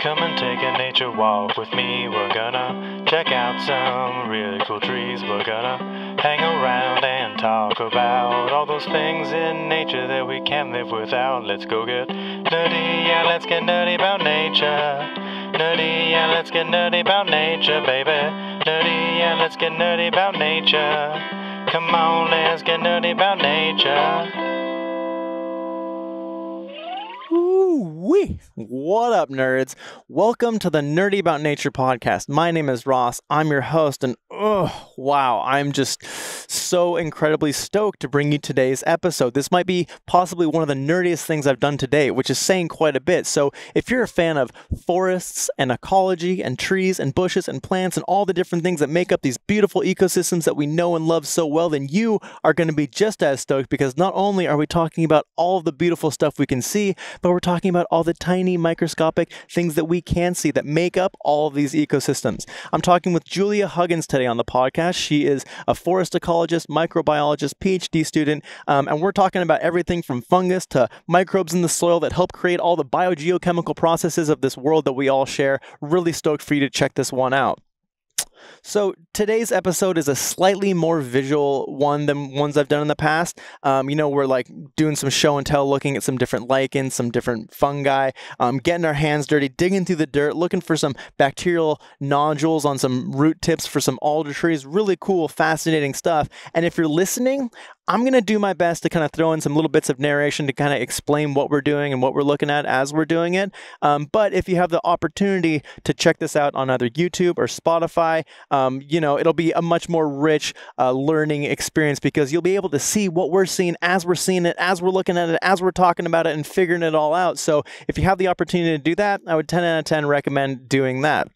Come and take a nature walk with me. We're gonna check out some really cool trees. We're gonna hang around and talk about all those things in nature that we can't live without. Let's go get nerdy, yeah, let's get nerdy about nature. Nerdy, yeah, let's get nerdy about nature, baby. Nerdy, yeah, let's get nerdy about nature. Come on, let's get nerdy about nature. Ooh-wee. What up, nerds? Welcome to the Nerdy About Nature podcast. My name is Ross. I'm your host, and oh, wow, I'm just so incredibly stoked to bring you today's episode. This might be possibly one of the nerdiest things I've done today, which is saying quite a bit. So, if you're a fan of forests and ecology and trees and bushes and plants and all the different things that make up these beautiful ecosystems that we know and love so well, then you are going to be just as stoked because not only are we talking about all the beautiful stuff we can see, but we're talking about all the tiny microscopic things that we can see that make up all of these ecosystems. I'm talking with Julia Huggins today on the podcast. She is a forest ecologist, microbiologist, PhD student, um, and we're talking about everything from fungus to microbes in the soil that help create all the biogeochemical processes of this world that we all share. Really stoked for you to check this one out. So today's episode is a slightly more visual one than ones I've done in the past. Um, you know, we're like doing some show and tell, looking at some different lichens, some different fungi, um, getting our hands dirty, digging through the dirt, looking for some bacterial nodules on some root tips for some alder trees. Really cool, fascinating stuff. And if you're listening, I'm going to do my best to kind of throw in some little bits of narration to kind of explain what we're doing and what we're looking at as we're doing it. Um, but if you have the opportunity to check this out on either YouTube or Spotify, um, you know, it'll be a much more rich uh, learning experience because you'll be able to see what we're seeing as we're seeing it, as we're looking at it, as we're talking about it and figuring it all out. So if you have the opportunity to do that, I would 10 out of 10 recommend doing that.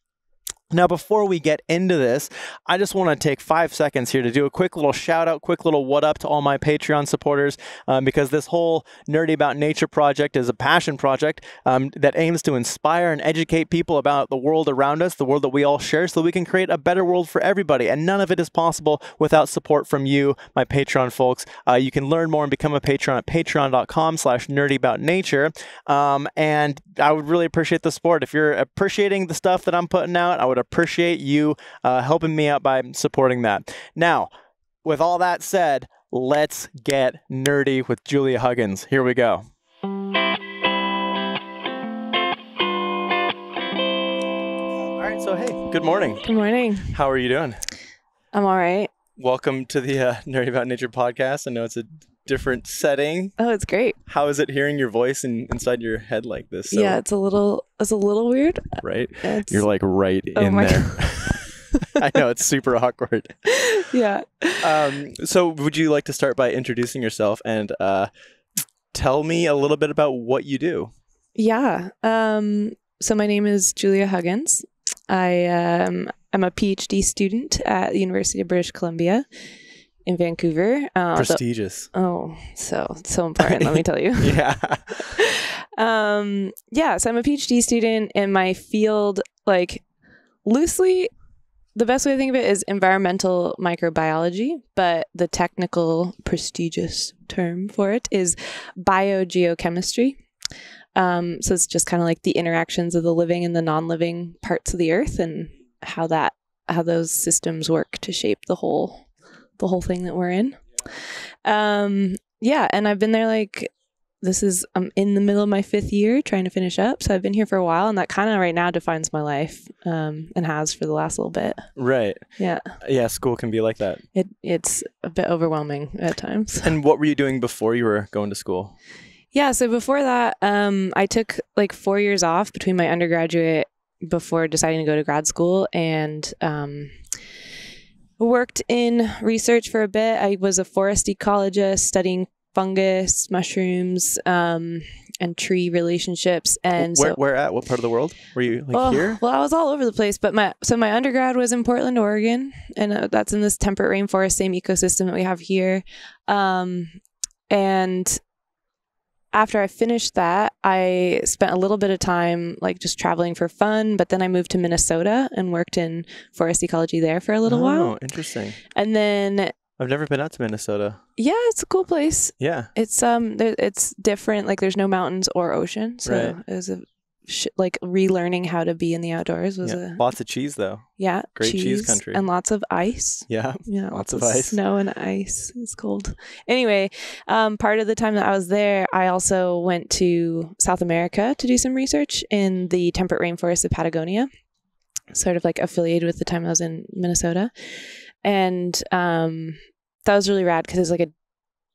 Now, before we get into this, I just want to take five seconds here to do a quick little shout out, quick little what up to all my Patreon supporters, um, because this whole Nerdy About Nature project is a passion project um, that aims to inspire and educate people about the world around us, the world that we all share, so we can create a better world for everybody. And none of it is possible without support from you, my Patreon folks. Uh, you can learn more and become a patron at patreon.com slash nerdyaboutnature. Um, and I would really appreciate the support. If you're appreciating the stuff that I'm putting out, I would appreciate you uh, helping me out by supporting that. Now, with all that said, let's get nerdy with Julia Huggins. Here we go. All right, so hey, good morning. Good morning. How are you doing? I'm all right. Welcome to the uh, Nerdy About Nature podcast. I know it's a different setting. Oh, it's great. How is it hearing your voice in, inside your head like this? So, yeah, it's a little it's a little weird. right. It's, You're like right Oh in my there. I know it's super awkward. yeah. Um, so, would you like to start by introducing yourself and uh, tell me a little bit about what you do? Yeah. Um so my name is Julia Huggins. I um I'm a PhD student at the University of British Columbia in Vancouver. Uh, the- Prestigious. oh, so so important, let me tell you. yeah. um yeah so i'm a phd student in my field like loosely the best way to think of it is environmental microbiology but the technical prestigious term for it is biogeochemistry um, so it's just kind of like the interactions of the living and the non-living parts of the earth and how that how those systems work to shape the whole the whole thing that we're in um yeah and i've been there like this is I'm in the middle of my fifth year trying to finish up. So I've been here for a while and that kind of right now defines my life um, and has for the last little bit. Right. Yeah. Yeah. School can be like that. It it's a bit overwhelming at times. And what were you doing before you were going to school? Yeah, so before that, um, I took like 4 years off between my undergraduate before deciding to go to grad school and um, worked in research for a bit. I was a forest ecologist studying fungus, mushrooms, um, and tree relationships. And where, so, where at? What part of the world? Were you like well, here? well, I was all over the place, but my so my undergrad was in Portland, Oregon, and uh, that's in this temperate rainforest, same ecosystem that we have here. Um, and after I finished that, I spent a little bit of time like just traveling for fun, but then I moved to Minnesota and worked in forest ecology there for a little while. oh, while. interesting. And then I've never been out to Minnesota. yeah, it's a cool place. Yeah. It's um there, it's different like there's no mountains or ocean. So Right. it was a sh- like relearning how to be in the outdoors was Yeah. a Lots of cheese though. yeah Great cheese country. and lots of ice. Yeah. Yeah, Lots lots, of of, ice. snow and ice. It's cold. Anyway, um, part of the time that I was there, I also went to South America to do some research in the temperate rainforest of Patagonia, sort of like affiliated with the time I was in Minnesota, and um, that was really rad because it's like a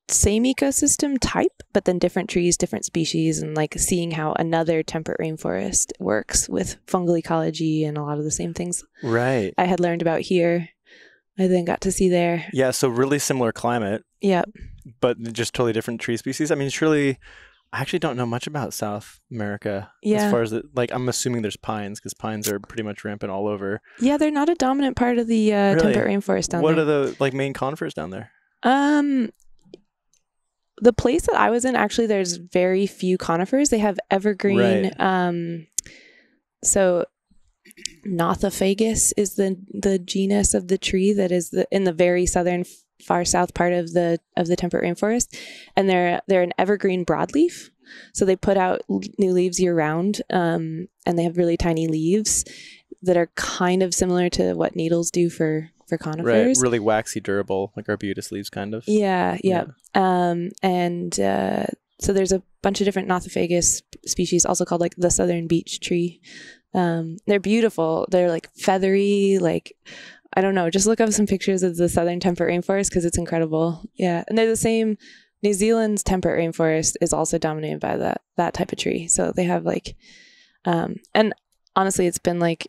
same ecosystem type, but then different trees, different species, and like seeing how another temperate rainforest works with fungal ecology and a lot of the same things Right. I had learned about here. I then got to see there. Yeah. So really similar climate, Yeah. but just totally different tree species. I mean, surely. I actually don't know much about South America as far as it, like I'm assuming there's pines because pines are pretty much rampant all over. Yeah, they're not a dominant part of the uh, Really? temperate rainforest down what there. What are the like main conifers down there? um, the place that I was in, actually, there's very few conifers. They have evergreen. Right. Um, so Nothofagus is the the genus of the tree that is the in the very southern, far south part of the of the temperate rainforest, and they're they're an evergreen broadleaf. So they put out new leaves year round, um, and they have really tiny leaves that are kind of similar to what needles do for for conifers. Right. Really waxy, durable, like arbutus leaves, kind of. Yeah, yeah. Um, and uh, so there's a bunch of different Nothofagus species, also called like the southern beech tree. Um, they're beautiful. They're like feathery, like I don't know. Just look up some pictures of the southern temperate rainforest because it's incredible. Yeah, and they're the same. New Zealand's temperate rainforest is also dominated by that that type of tree. So they have like, um, and honestly, it's been like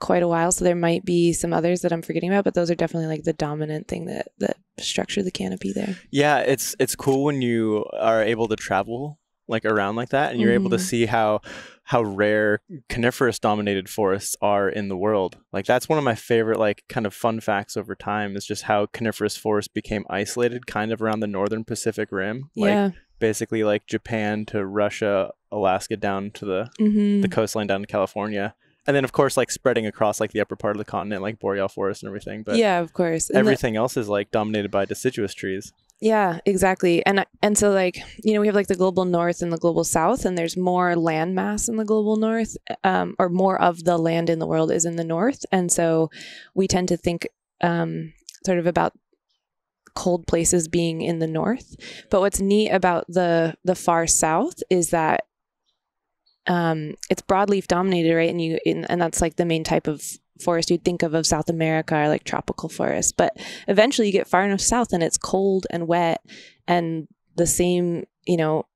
quite a while, so there might be some others that I'm forgetting about, but those are definitely like the dominant thing that that structure the canopy there. Yeah, it's it's cool when you are able to travel like around like that and you're able to Mhm. see how how rare coniferous dominated forests are in the world. Like that's one of my favorite like kind of fun facts over time is just how coniferous forests became isolated kind of around the northern Pacific rim. Like yeah. basically like Japan to Russia, Alaska down to the hmm the coastline down to California. And then of course like spreading across like the upper part of the continent like boreal forest and everything, but yeah, of course. And the- everything else is like dominated by deciduous trees. Yeah, exactly. And and so like, you know, we have like the global north and the global south and there's more land mass in the global north um or more of the land in the world is in the north. And so we tend to think um sort of about cold places being in the north. But what's neat about the the far south is that um it's broadleaf dominated, right? And you and, and that's like the main type of forest you'd think of of South America or like tropical forest. But eventually you get far enough south and it's cold and wet and the same, you know,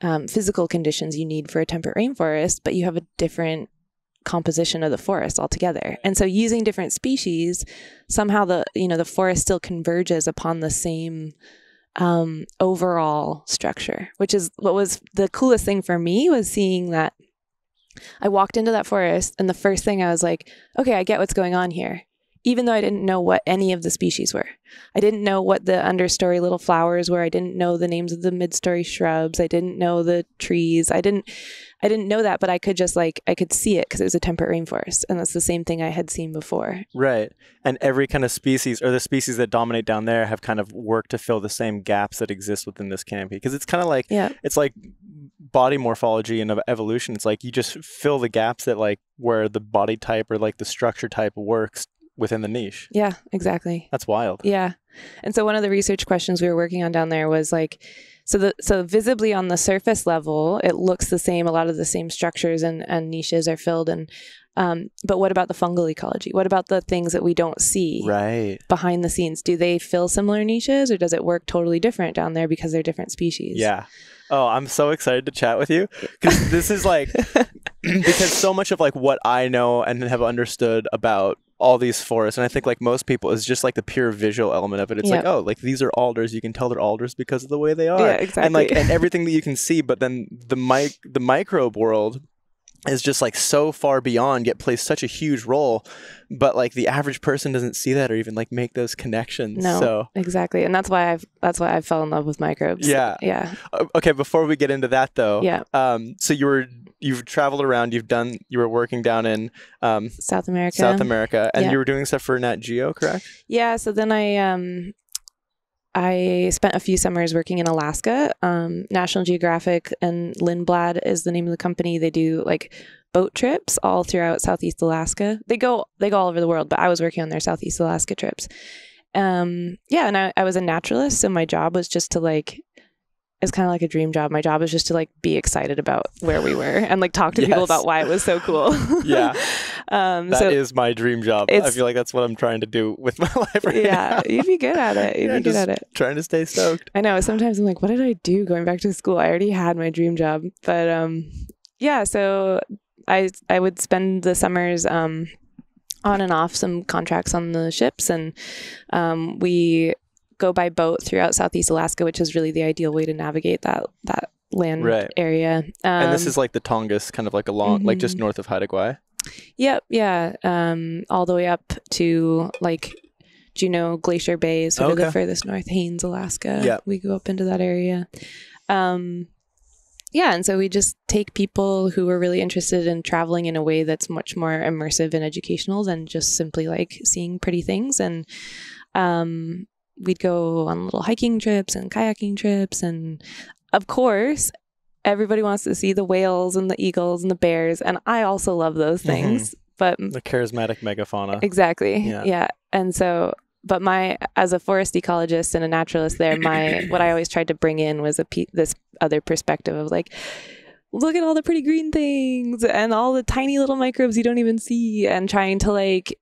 um, physical conditions you need for a temperate rainforest, but you have a different composition of the forest altogether. And so using different species, somehow the you know the forest still converges upon the same um, overall structure, which is what was the coolest thing for me was seeing that I walked into that forest and the first thing I was like, okay, I get what's going on here. Even though I didn't know what any of the species were. I didn't know what the understory little flowers were. I didn't know the names of the midstory shrubs. I didn't know the trees. I didn't I didn't know that, but I could just like I could see it because it was a temperate rainforest and that's the same thing I had seen before. Right. And every kind of species or the species that dominate down there have kind of worked to fill the same gaps that exist within this canopy. Because it's kind of like Yeah. it's like body morphology and of evolution. It's like you just fill the gaps that like where the body type or like the structure type works within the niche. Yeah, exactly. That's wild. Yeah. And so one of the research questions we were working on down there was like so the so visibly on the surface level it looks the same a lot of the same structures and, and niches are filled and um, but what about the fungal ecology what about the things that we don't see Right. behind the scenes do they fill similar niches or does it work totally different down there because they're different species Yeah. Oh, I'm so excited to chat with you because this is like because so much of like what I know and have understood about all these forests, and I think like most people is just like the pure visual element of it. It's like, oh, like these are alders. You can tell they're alders because of the way they are. Yeah, exactly. And like and everything that you can see, but then the mic the microbe world is just like so far beyond yet plays such a huge role but like the average person doesn't see that or even like make those connections No. so exactly and that's why I've that's why I fell in love with microbes Yeah. yeah okay before we get into that though yeah um so you were you've traveled around you've done you were working down in um South America south america and Yeah. you were doing stuff for nat geo correct Yeah, so then I um I spent a few summers working in Alaska. Um, National Geographic and Lindblad is the name of the company. They do like boat trips all throughout Southeast Alaska. They go they go all over the world, but I was working on their Southeast Alaska trips. Um, yeah, and I, I was a naturalist, so my job was just to like it's kind of like a dream job. My job is just to like be excited about where we were and like talk to people about why it was so cool. Yeah. um, That is so my dream job. I feel like that's what I'm trying to do with my life right yeah, now. you'd be good at it. You'd Yeah, be good at it. Trying to stay stoked. I know. Sometimes I'm like, what did I do going back to school? I already had my dream job, but um, yeah. So I I would spend the summers um, on and off some contracts on the ships, and um, we go by boat throughout Southeast Alaska, which is really the ideal way to navigate that that land Right. area. Um, and this is like the Tongass, kind of like along, like just Mhm. north of Haida Gwaii. Yep, yeah. Um, all the way up to like Juneau Glacier Bay is sort of the furthest north, Haines, Alaska. Yep. We go up into that area. Um, yeah, and so we just take people who are really interested in traveling in a way that's much more immersive and educational than just simply like seeing pretty things. And um, we'd go on little hiking trips and kayaking trips. And of course, everybody wants to see the whales and the eagles and the bears. And I also love those Mhm. things. But The charismatic megafauna. exactly. Yeah. Yeah. And so, but my, as a forest ecologist and a naturalist there, my, what I always tried to bring in was a pe- this other perspective of like, look at all the pretty green things and all the tiny little microbes you don't even see and trying to like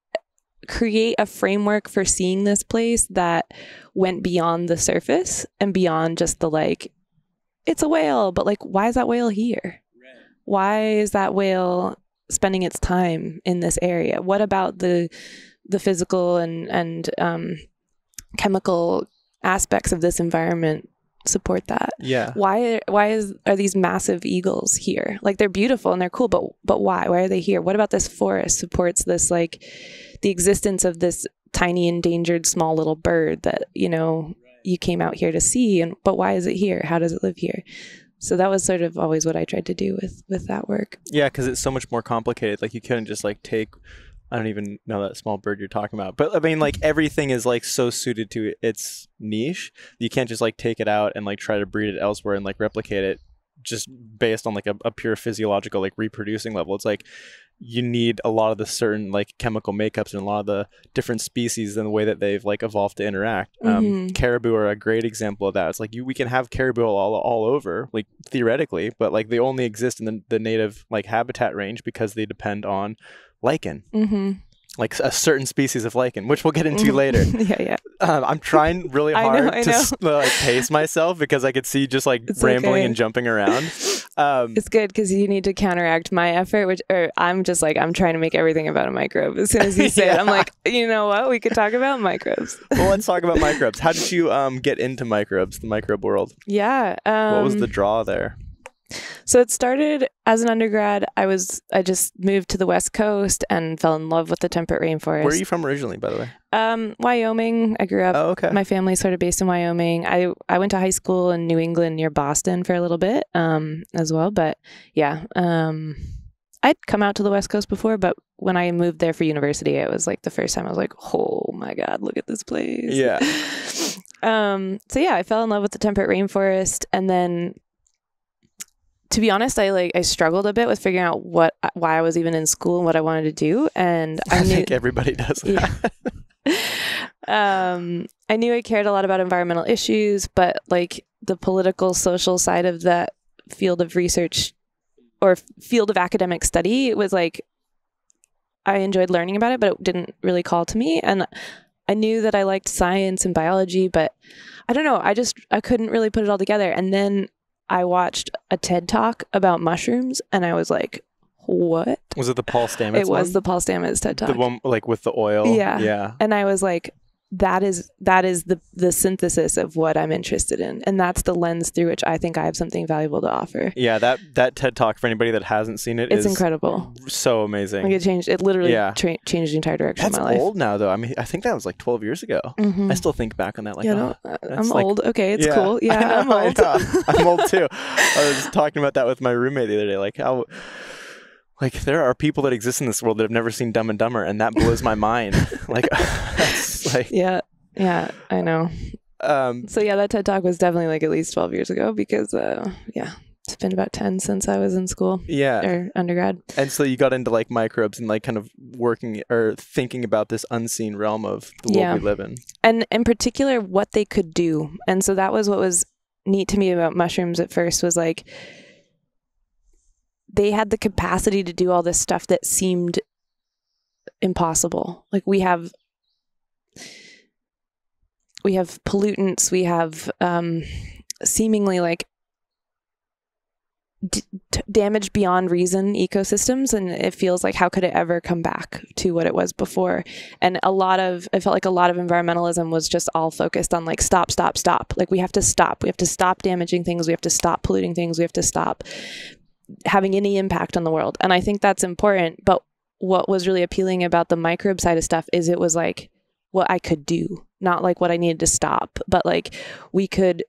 create a framework for seeing this place that went beyond the surface and beyond just the like it's a whale but like why is that whale here? Why is that whale spending its time in this area? What about the the physical and and um, chemical aspects of this environment support that. Yeah. why why is are these massive eagles here? Like they're beautiful and they're cool but but why? Why are they here? What about this forest supports this like the existence of this tiny endangered small little bird that you know you came out here to see? And but why is it here? How does it live here? So that was sort of always what i tried to do with with that work. Yeah, because it's so much more complicated. Like you couldn't just like take. I don't even know that small bird you're talking about, but I mean, like everything is like so suited to its niche. You can't just like take it out and like try to breed it elsewhere and like replicate it just based on like a, a pure physiological like reproducing level. It's like you need a lot of the certain like chemical makeups and a lot of the different species and the way that they've like evolved to interact. Um, Mhm. caribou are a great example of that. It's like you we can have caribou all all over, like theoretically, but like they only exist in the, the native like habitat range because they depend on lichen, mm-hmm. like a certain species of lichen, which we'll get into later. yeah yeah Um, I'm trying really I know, hard I to know. like pace myself because I could see just like It's rambling okay. and jumping around. Um, it's good because you need to counteract my effort which or i'm just like i'm trying to make everything about a microbe as soon as you say it i'm like you know what we could talk about microbes well, let's talk about microbes. How did you um, get into microbes, the microbe world? yeah um, What was the draw there? So it started as an undergrad. I was I just moved to the West Coast and fell in love with the temperate rainforest. Where are you from originally, by the way? Um, Wyoming. I grew up. Oh, okay. My family's sort of based in Wyoming. I I went to high school in New England near Boston for a little bit um, as well. But yeah, um, I'd come out to the West Coast before, but when I moved there for university, it was like the first time I was like, oh my god, look at this place. Yeah. um. So yeah, I fell in love with the temperate rainforest, and then to be honest, I like I struggled a bit with figuring out what why I was even in school and what I wanted to do, and I, I knew think everybody does that. Yeah. um, I knew I cared a lot about environmental issues, but like the political, social side of that field of research or field of academic study was like I enjoyed learning about it, but it didn't really call to me. And I knew that I liked science and biology, but I don't know. I just I couldn't really put it all together. And then I watched a TED talk about mushrooms, and I was like, "What?" Was it the Paul Stamets? it was one? the Paul Stamets TED talk. the one like with the oil. Yeah. Yeah. and I was like, that is that is the the synthesis of what I'm interested in, and that's the lens through which I think I have something valuable to offer. Yeah, that that TED talk for anybody that hasn't seen it It's is incredible. so amazing. Like it changed. It literally Yeah. tra- changed the entire direction That's of my life. old now, though. I mean, I think that was like 12 years ago. Mhm. I still think back on that like, yeah, oh, no, uh, that's I'm like- old. Okay, it's yeah. cool. Yeah, I'm old. I'm old too. I was talking about that with my roommate the other day. Like how, like there are people that exist in this world that have never seen Dumb and Dumber, and that blows my mind. like, like, yeah, yeah, I know. um, So yeah, that TED talk was definitely like at least 12 years ago because uh yeah, it's been about 10 since I was in school yeah. or undergrad. And so you got into like microbes and like kind of working or thinking about this unseen realm of the world Yeah. we live in. And in particular what they could do. And so that was what was neat to me about mushrooms at first was like they had the capacity to do all this stuff that seemed impossible. Like we have we have pollutants, we have um, seemingly like d- damage beyond reason ecosystems, and it feels like how could it ever come back to what it was before? And a lot of I felt like a lot of environmentalism was just all focused on like stop, stop, stop. Like we have to stop. We have to stop damaging things. We have to stop polluting things. We have to stop having any impact on the world. And I think that's important. But what was really appealing about the microbe side of stuff is it was like what I could do, not like what I needed to stop, but like we could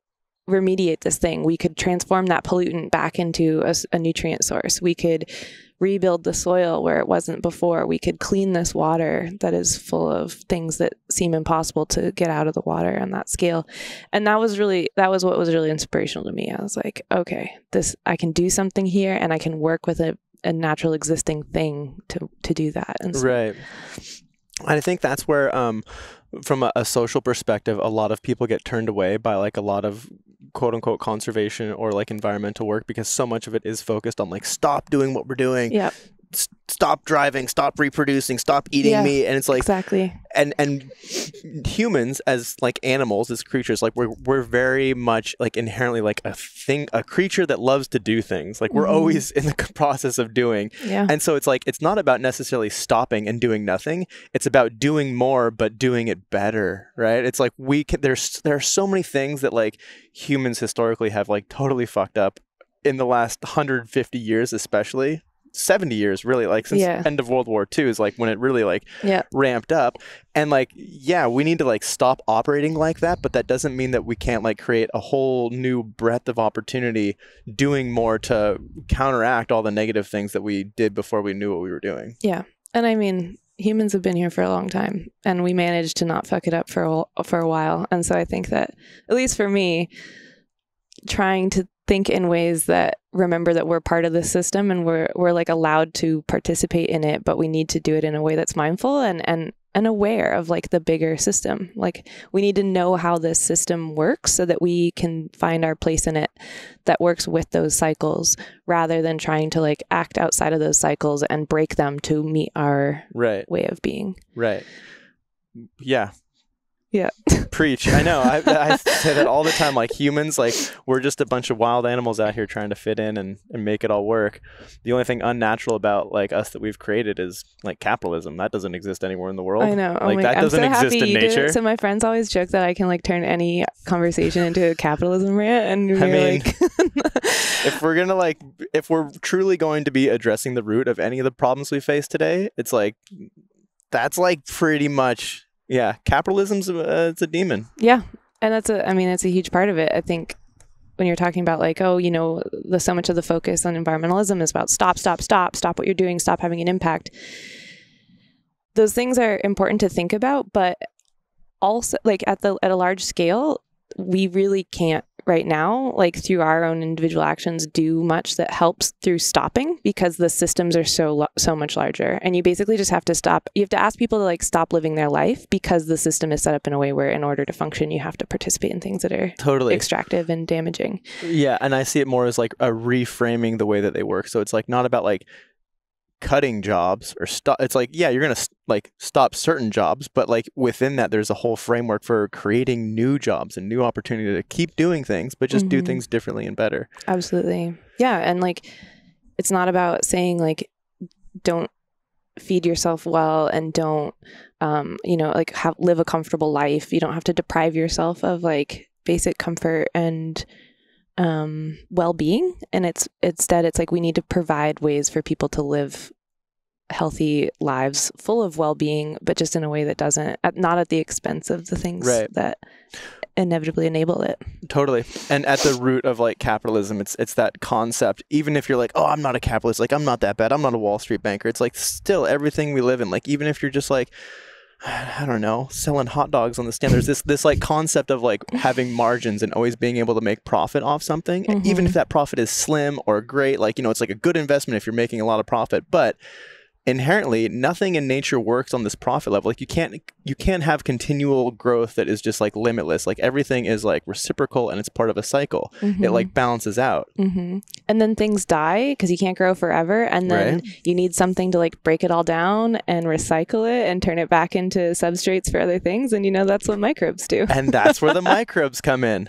remediate this thing. We could transform that pollutant back into a nutrient source. We could rebuild the soil where it wasn't before. We could clean this water that is full of things that seem impossible to get out of the water on that scale. And that was really that was what was really inspirational to me. I was like, okay, this I can do something here and I can work with a, a natural existing thing to to do that. And so, Right. I think that's where, um, from a, a social perspective, a lot of people get turned away by like a lot of quote unquote conservation or like environmental work because so much of it is focused on like stop doing what we're doing, stop driving, stop reproducing, stop eating Yeah, meat, and it's like exactly. and and humans as like animals as creatures like we're we're very much like inherently like a thing a creature that loves to do things like we're Mhm. always in the process of doing Yeah. and so it's like it's not about necessarily stopping and doing nothing it's about doing more but doing it better right it's like we can there's there are so many things that like humans historically have like totally fucked up in the last 150 years especially 70 years really like since Yeah. end of world war ii is like when it really like Yeah. ramped up and like yeah we need to like stop operating like that but that doesn't mean that we can't like create a whole new breadth of opportunity doing more to counteract all the negative things that we did before we knew what we were doing Yeah. And I mean, humans have been here for a long time, and we managed to not fuck it up for a, for a while. And so I think that, at least for me, trying to think in ways that remember that we're part of the system and we're we're like allowed to participate in it, but we need to do it in a way that's mindful and and and aware of like the bigger system. Like we need to know how this system works so that we can find our place in it that works with those cycles rather than trying to like act outside of those cycles and break them to meet our right way of being. right yeah Yeah. preach. I know. I, I say that all the time like humans like we're just a bunch of wild animals out here trying to fit in and, and make it all work. The only thing unnatural about like us that we've created is like capitalism. That doesn't exist anywhere in the world. I know. Oh like that I'm doesn't so exist in nature. So my friends always joke that I can like turn any conversation into a capitalism rant, and I we're mean, like, if we're gonna like if we're truly going to be addressing the root of any of the problems we face today it's like that's like pretty much yeah capitalism's uh, it's a demon yeah, and that's a. I mean, that's a huge part of it. I think when you're talking about like, oh, you know, the so much of the focus on environmentalism is about stop, stop, stop, stop what you're doing, stop having an impact. Those things are important to think about, but also like at the at a large scale, we really can't right now, like through our own individual actions, do much that helps through stopping because the systems are so so much larger, and you basically just have to stop. You have to ask people to like stop living their life because the system is set up in a way where, in order to function, you have to participate in things that are totally extractive and damaging. yeah and i see it more as like a reframing the way that they work so it's like not about like cutting jobs or stop it's like yeah you're gonna s- like stop certain jobs but like within that there's a whole framework for creating new jobs and new opportunity to keep doing things but just do Mhm. things differently and better Absolutely. Yeah. And like, it's not about saying, like, don't feed yourself well and don't, um, you know, like have, live a comfortable life. You don't have to deprive yourself of like basic comfort and, um, well-being. And it's, instead, it's like we need to provide ways for people to live healthy lives full of well-being, but just in a way that doesn't, at, not at the expense of the things Right. that inevitably enable it. Totally. And at the root of like capitalism, it's it's that concept. Even if you're like, oh, I'm not a capitalist, like I'm not that bad. I'm not a Wall Street banker. It's like still everything we live in. Like even if you're just like I don't know, selling hot dogs on the stand. There's this this like concept of like having margins and always being able to make profit off something, and even Mhm. if that profit is slim or great. Like you know, it's like a good investment if you're making a lot of profit, but inherently nothing in nature works on this profit level like you can't you can't have continual growth that is just like limitless like everything is like reciprocal and it's part of a cycle it Mhm. like balances out hmm And then things die because you can't grow forever. And then you need something to like break it all down and recycle it and turn it back into substrates for other things. And you know, that's what microbes do. and that's where the microbes come in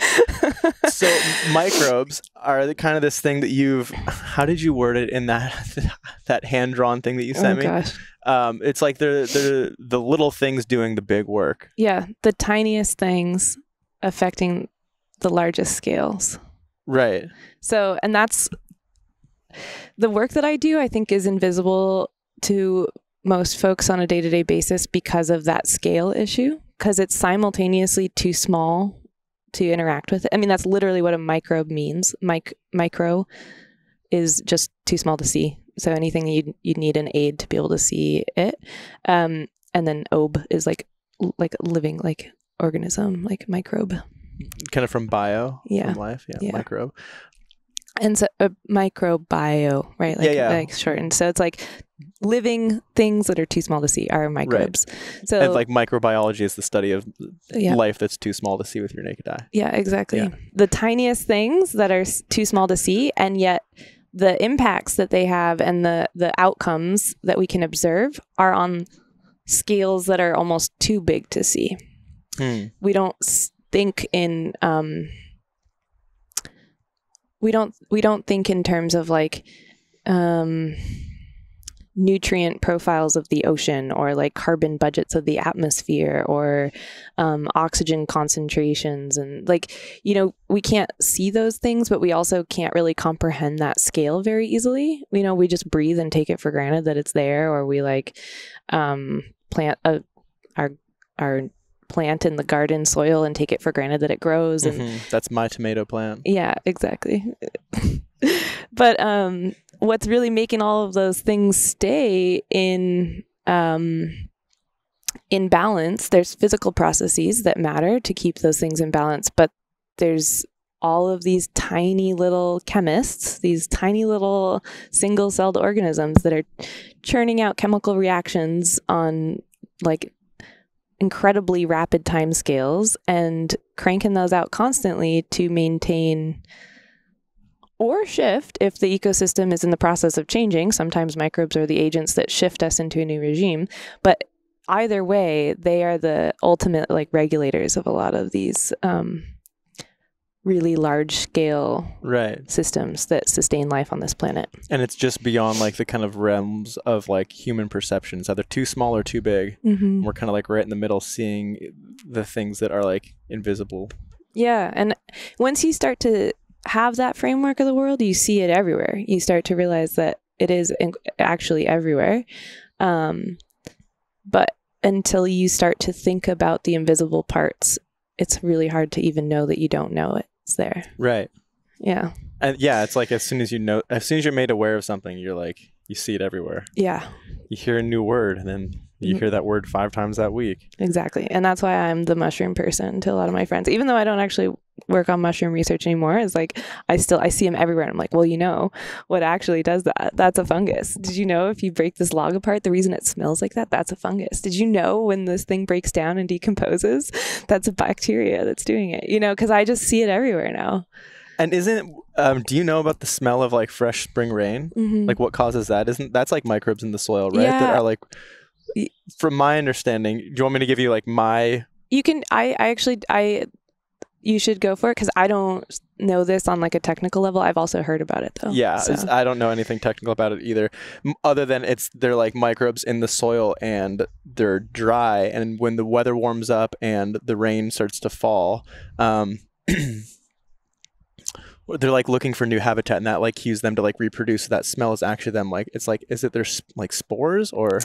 so microbes are the kind of this thing that you've how did you word it in that that hand drawn thing that you oh, sent me gosh. um it's like they're they're the little things doing the big work Yeah. The tiniest things affecting the largest scales. right So, and that's the work that I do, I think, is invisible to most folks on a day to day basis because of that scale issue, because it's simultaneously too small to interact with. I mean, that's literally what a microbe means. Mic- micro is just too small to see. So anything you'd, you'd need an aid to be able to see it. Um, and then ob is like like living like organism, like microbe. kind of from bio Yeah. from life yeah, Yeah. microbe and so uh, microbio, right? Like, Yeah, yeah. like shortened. So it's like living things that are too small to see are microbes. So and like microbiology is the study of yeah, life that's too small to see with your naked eye yeah, exactly. Yeah. The tiniest things that are too small to see, and yet the impacts that they have and the the outcomes that we can observe are on scales that are almost too big to see. Hmm. we don't think in um we don't we don't think in terms of like um nutrient profiles of the ocean or like carbon budgets of the atmosphere or um, oxygen concentrations and like you know we can't see those things but we also can't really comprehend that scale very easily. You know we just breathe and take it for granted that it's there or we like um, plant a, our our plant in the garden soil and take it for granted that it grows and Mhm. that's my tomato plant. Yeah exactly. But um what's really making all of those things stay in um in balance there's physical processes that matter to keep those things in balance but there's all of these tiny little chemists these tiny little single-celled organisms that are churning out chemical reactions on like incredibly rapid timescales and cranking those out constantly to maintain or shift if the ecosystem is in the process of changing. Sometimes microbes are the agents that shift us into a new regime, but either way, they are the ultimate like regulators of a lot of these um, really large scale right systems that sustain life on this planet. and it's just beyond like the kind of realms of like human perceptions, either too small or too big Mm-hmm. we're kind of like right in the middle seeing the things that are like invisible Yeah, and once you start to have that framework of the world, you see it everywhere. You start to realize that it is in- actually everywhere. Um, but until you start to think about the invisible parts, it's really hard to even know that you don't know it's there. right Yeah. and yeah it's like as soon as you know as soon as you're made aware of something you're like you see it everywhere Yeah, you hear a new word and then you Mhm. hear that word five times that week exactly. And that's why I'm the mushroom person to a lot of my friends. Even though I don't actually work on mushroom research anymore, it's like I still I see them everywhere. And I'm like, well, you know what actually does that? That's a fungus. Did you know if you break this log apart, the reason it smells like that, that's a fungus. Did you know when this thing breaks down and decomposes, that's a bacteria that's doing it? You know, because I just see it everywhere now. and isn't um do you know about the smell of like fresh spring rain Mhm. like what causes that isn't that's like microbes in the soil right that Yeah. are like from my understanding do you want me to give you like my you can. I I actually I. You should go for it because I don't know this on like a technical level. I've also heard about it though. yeah so. i don't know anything technical about it either other than it's they're like microbes in the soil and they're dry and when the weather warms up and the rain starts to fall um they're like looking for new habitat and that like cues them to like reproduce so that smell is actually them like it's like is it their like spores or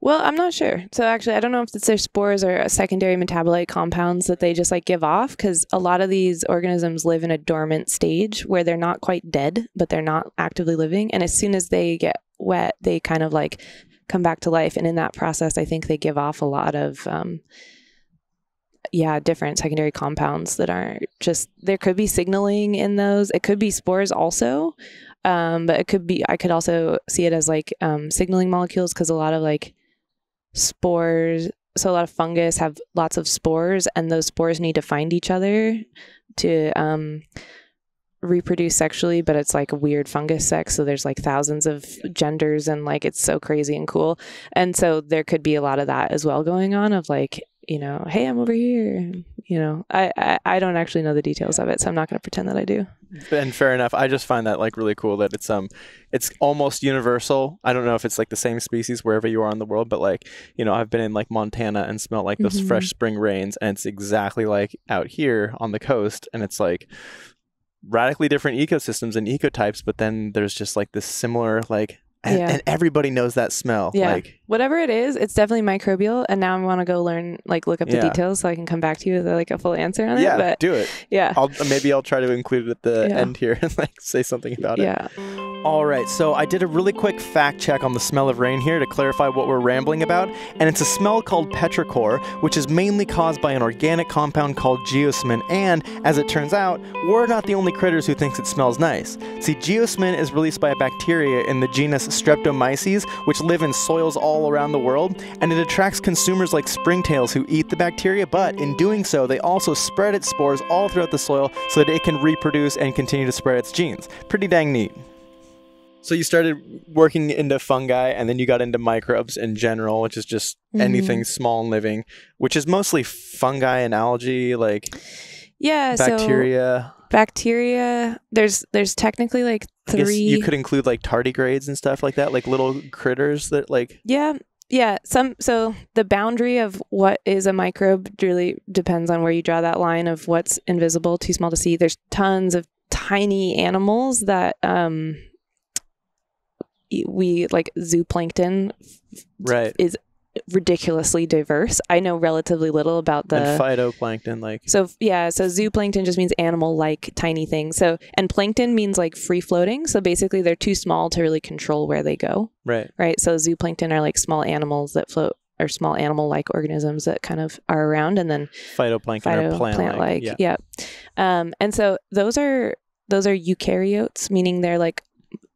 Well, I'm not sure. So actually, I don't know if it's their spores or secondary metabolite compounds that they just like give off because a lot of these organisms live in a dormant stage where they're not quite dead, but they're not actively living. And as soon as they get wet, they kind of like come back to life. And in that process, I think they give off a lot of, um, yeah, different secondary compounds that aren't just, there could be signaling in those. It could be spores also. Um, but it could be, I could also see it as like um, signaling molecules because a lot of like spores, so a lot of fungus have lots of spores and those spores need to find each other to um, reproduce sexually, but it's like a weird fungus sex. So there's like thousands of genders and like it's so crazy and cool. And so there could be a lot of that as well going on of like, you know, hey, I'm over here. You know, I, I, I don't actually know the details of it, so I'm not going to pretend that I do. And fair enough. I just find that like really cool that it's um it's almost universal. I don't know if it's like the same species wherever you are in the world, but like, you know, I've been in like Montana and smelled like those Mhm. fresh spring rains and it's exactly like out here on the coast and it's like radically different ecosystems and ecotypes, but then there's just like this similar like and, Yeah. and everybody knows that smell. Yeah. Like Whatever it is, it's definitely microbial. And now I want to go learn, like, look up the Yeah. details so I can come back to you with like a full answer on yeah, it. But do it. yeah, I'll maybe I'll try to include it at the Yeah. end here and like say something about it. yeah. All right, so I did a really quick fact check on the smell of rain here to clarify what we're rambling about, and it's a smell called petrichor, which is mainly caused by an organic compound called geosmin. And as it turns out, we're not the only critters who thinks it smells nice. See, geosmin is released by a bacteria in the genus Streptomyces, which live in soils all around the world, and it attracts consumers like springtails who eat the bacteria. But in doing so, they also spread its spores all throughout the soil so that it can reproduce and continue to spread its genes. Pretty dang neat. So you started working into fungi and then you got into microbes in general, which is just Mhm. anything small and living, which is mostly fungi and algae, like Yeah. So bacteria. there's, there's technically like three. you could include like tardigrades and stuff like that, like little critters that like Yeah. Yeah. Some so the boundary of what is a microbe really depends on where you draw that line of what's invisible, too small to see. There's tons of tiny animals that um we like zooplankton right. Ridiculously diverse. I know relatively little about the and phytoplankton, like so yeah, so zooplankton just means animal-like tiny things. So and plankton means like free floating. So basically, they're too small to really control where they go. right. right? So zooplankton are like small animals that float or small animal-like organisms that kind of are around, and then Phytoplankton or plant plant-like, Yeah. yeah. Um, and so those are those are eukaryotes, meaning they're like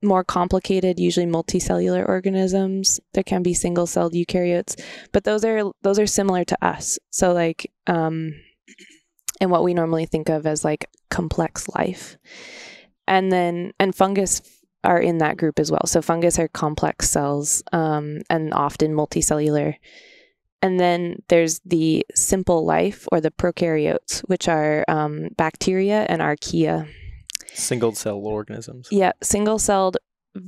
more complicated, usually multicellular organisms. There can be single-celled eukaryotes, but those are those are similar to us. So like, um, and what we normally think of as like complex life, and then and fungus are in that group as well. So fungus are complex cells um, and often multicellular. And then there's the simple life or the prokaryotes, which are um, bacteria and archaea. Single cell organisms. Yeah, single celled,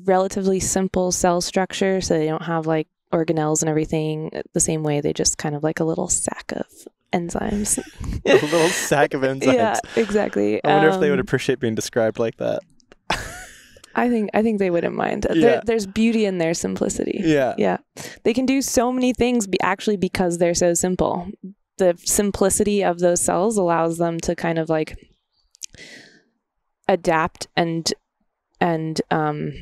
relatively simple cell structure. So they don't have like organelles and everything the same way. They just kind of like a little sack of enzymes. a little sack of enzymes. yeah, exactly. I wonder if they would Um, appreciate being described like that. I think I think they wouldn't mind. Yeah. There, there's beauty in their simplicity. Yeah. Yeah. They can do so many things be actually because they're so simple. The simplicity of those cells allows them to kind of like adapt and and um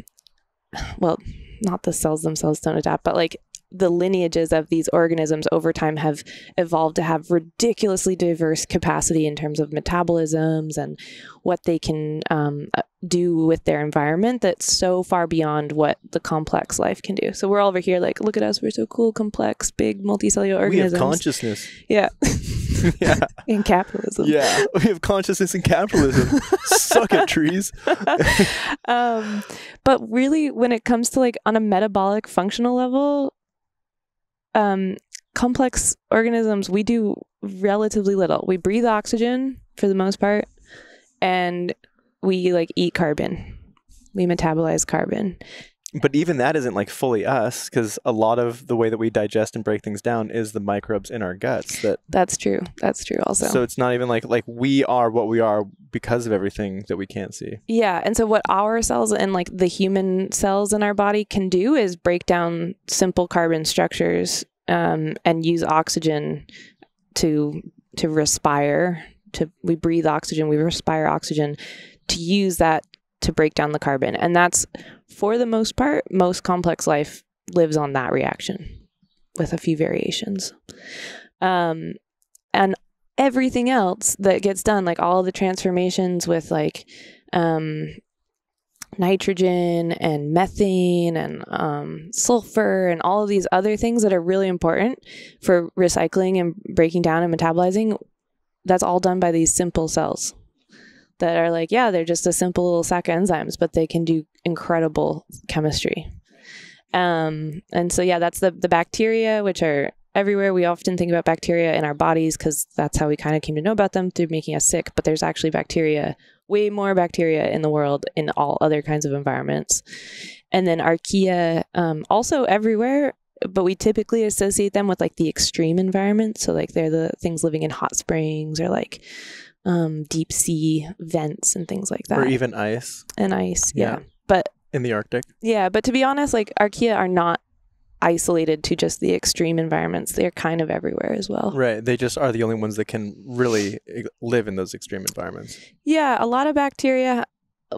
well, not the cells themselves don't adapt, but like the lineages of these organisms over time have evolved to have ridiculously diverse capacity in terms of metabolisms and what they can um, uh, do with their environment that's so far beyond what the complex life can do. So we're all over here like, look at us, we're so cool, complex, big multicellular organisms. We have organisms. consciousness. yeah. yeah. in capitalism. Yeah. We have consciousness in capitalism. Suck it, trees. um, but really, when it comes to like on a metabolic functional level, um, complex organisms, we do relatively little. We breathe oxygen for the most part, and we like eat carbon. We metabolize carbon. But even that isn't like fully us because a lot of the way that we digest and break things down is the microbes in our guts that That's true. That's true. Also, so it's not even like like we are what we are because of everything that we can't see. Yeah, and so what our cells and like the human cells in our body can do is break down simple carbon structures um, and use oxygen to to respire. To we breathe oxygen, we respire oxygen to use that to break down the carbon, and that's for the most part most complex life lives on that reaction with a few variations. Um, and everything else that gets done, like all the transformations with like um, nitrogen and methane and um, sulfur and all of these other things that are really important for recycling and breaking down and metabolizing, that's all done by these simple cells that are like, yeah, they're just a simple little sack of enzymes, but they can do incredible chemistry. Um, and so, yeah, that's the, the bacteria, which are everywhere. We often think about bacteria in our bodies because that's how we kind of came to know about them through making us sick. But there's actually bacteria, way more bacteria in the world in all other kinds of environments. And then archaea, um, also everywhere, but we typically associate them with like the extreme environment. So, like, they're the things living in hot springs or like um, deep sea vents and things like that. Or even ice and ice. Yeah. yeah. But in the Arctic. yeah, but to be honest, like archaea are not isolated to just the extreme environments. They're kind of everywhere as well. Right. They just are the only ones that can really live in those extreme environments. Yeah, a lot of bacteria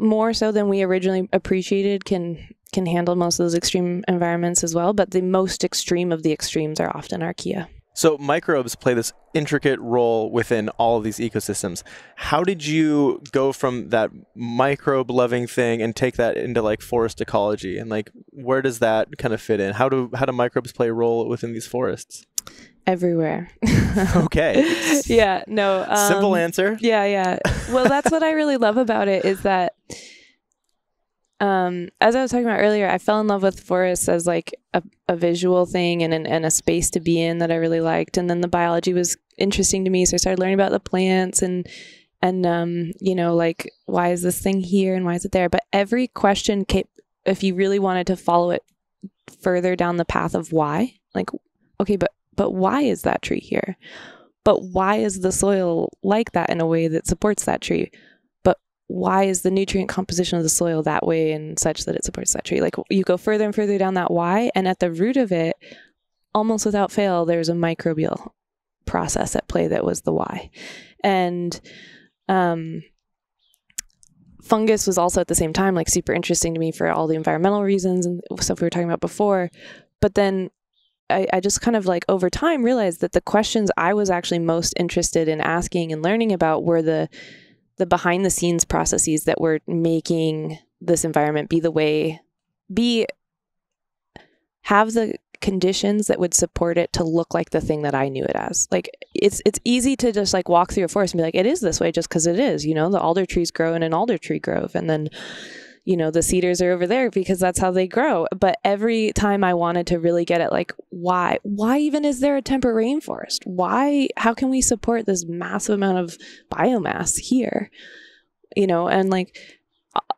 more so than we originally appreciated can can handle most of those extreme environments as well, but the most extreme of the extremes are often archaea. So microbes play this intricate role within all of these ecosystems. How did you go from that microbe loving thing and take that into like forest ecology and like where does that kind of fit in? How do how do microbes play a role within these forests? Everywhere. Okay. yeah, no. Um, Simple answer. Yeah, yeah. Well, that's what I really love about it is that um as I was talking about earlier, I fell in love with forests as like a, a visual thing and an, and a space to be in that I really liked. And then the biology was interesting to me, so I started learning about the plants and and um you know like why is this thing here and why is it there? But every question, ca- if you really wanted to follow it further down the path of why, like okay, but but why is that tree here? But why is the soil like that in a way that supports that tree? Why is the nutrient composition of the soil that way and such that it supports that tree? Like you go further and further down that why, and at the root of it, almost without fail, there's a microbial process at play that was the why. And um, fungus was also at the same time like super interesting to me for all the environmental reasons and stuff we were talking about before. But then I, I just kind of like over time realized that the questions I was actually most interested in asking and learning about were the the behind the scenes processes that were making this environment be the way be have the conditions that would support it to look like the thing that I knew it as. Like it's it's easy to just like walk through a forest and be like it is this way just cuz it is, you know, the alder trees grow in an alder tree grove and then you know the cedars are over there because that's how they grow but every time i wanted to really get at like why why even is there a temperate rainforest why how can we support this massive amount of biomass here you know and like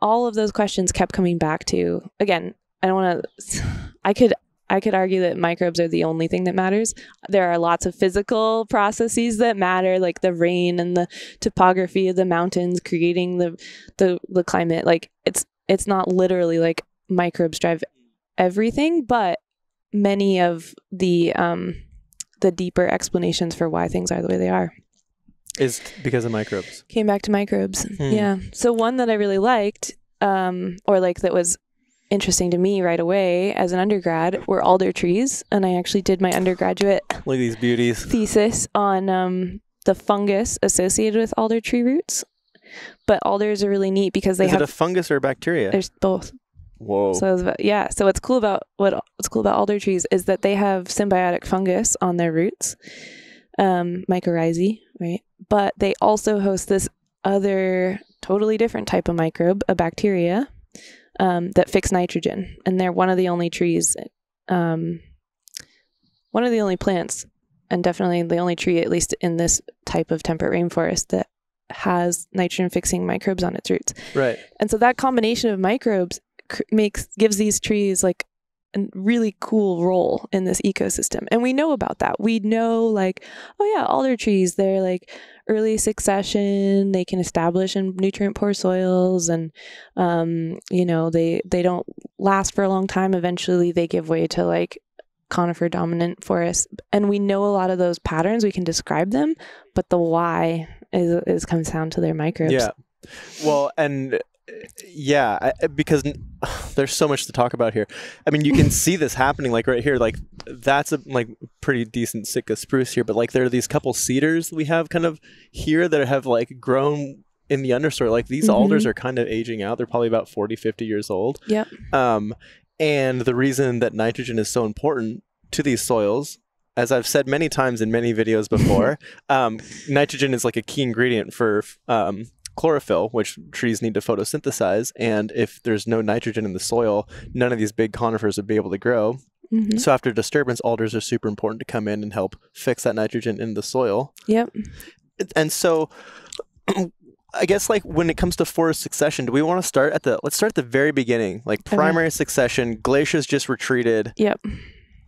all of those questions kept coming back to again i don't want to i could I could argue that microbes are the only thing that matters. There are lots of physical processes that matter, like the rain and the topography of the mountains creating the the, the climate. Like it's it's not literally like microbes drive everything, but many of the um the deeper explanations for why things are the way they are Is because of microbes. came back to microbes. Hmm. Yeah. So one that I really liked, um, or like that was interesting to me right away as an undergrad were alder trees. And I actually did my undergraduate Look at these beauties. thesis on um, the fungus associated with alder tree roots. But alders are really neat because they Is have it a fungus or a bacteria? there's both. Whoa. So about- yeah, so what's cool about what what's cool about alder trees is that they have symbiotic fungus on their roots, um, mycorrhizae, right? But they also host this other totally different type of microbe, a bacteria, um, that fix nitrogen, and they're one of the only trees, um, one of the only plants, and definitely the only tree, at least in this type of temperate rainforest, that has nitrogen fixing microbes on its roots. right. And so that combination of microbes cr- makes gives these trees like a really cool role in this ecosystem. And we know about that. We know like, oh yeah, alder trees, they're like early succession, they can establish in nutrient poor soils and um, you know, they they don't last for a long time. Eventually they give way to like conifer dominant forests. And we know a lot of those patterns, we can describe them, but the why is is comes down to their microbes. Yeah. Well, and uh, yeah, I- because there's so much to talk about here. I mean, you can see this happening like right here. Like that's a like pretty decent Sitka spruce here, but like there are these couple cedars we have kind of here that have like grown in the understory. Like these alders Mhm. are kind of aging out. They're probably about 40, 50 years old. Yeah. Um, and the reason that nitrogen is so important to these soils, as I've said many times in many videos before, um, nitrogen is like a key ingredient for um, chlorophyll, which trees need to photosynthesize. And if there's no nitrogen in the soil, none of these big conifers would be able to grow. Mhm. So after disturbance, alders are super important to come in and help fix that nitrogen in the soil. Yep. And so. I guess like when it comes to forest succession, do we want to start at the let's start at the very beginning, like Okay. primary succession. Glaciers just retreated. Yep.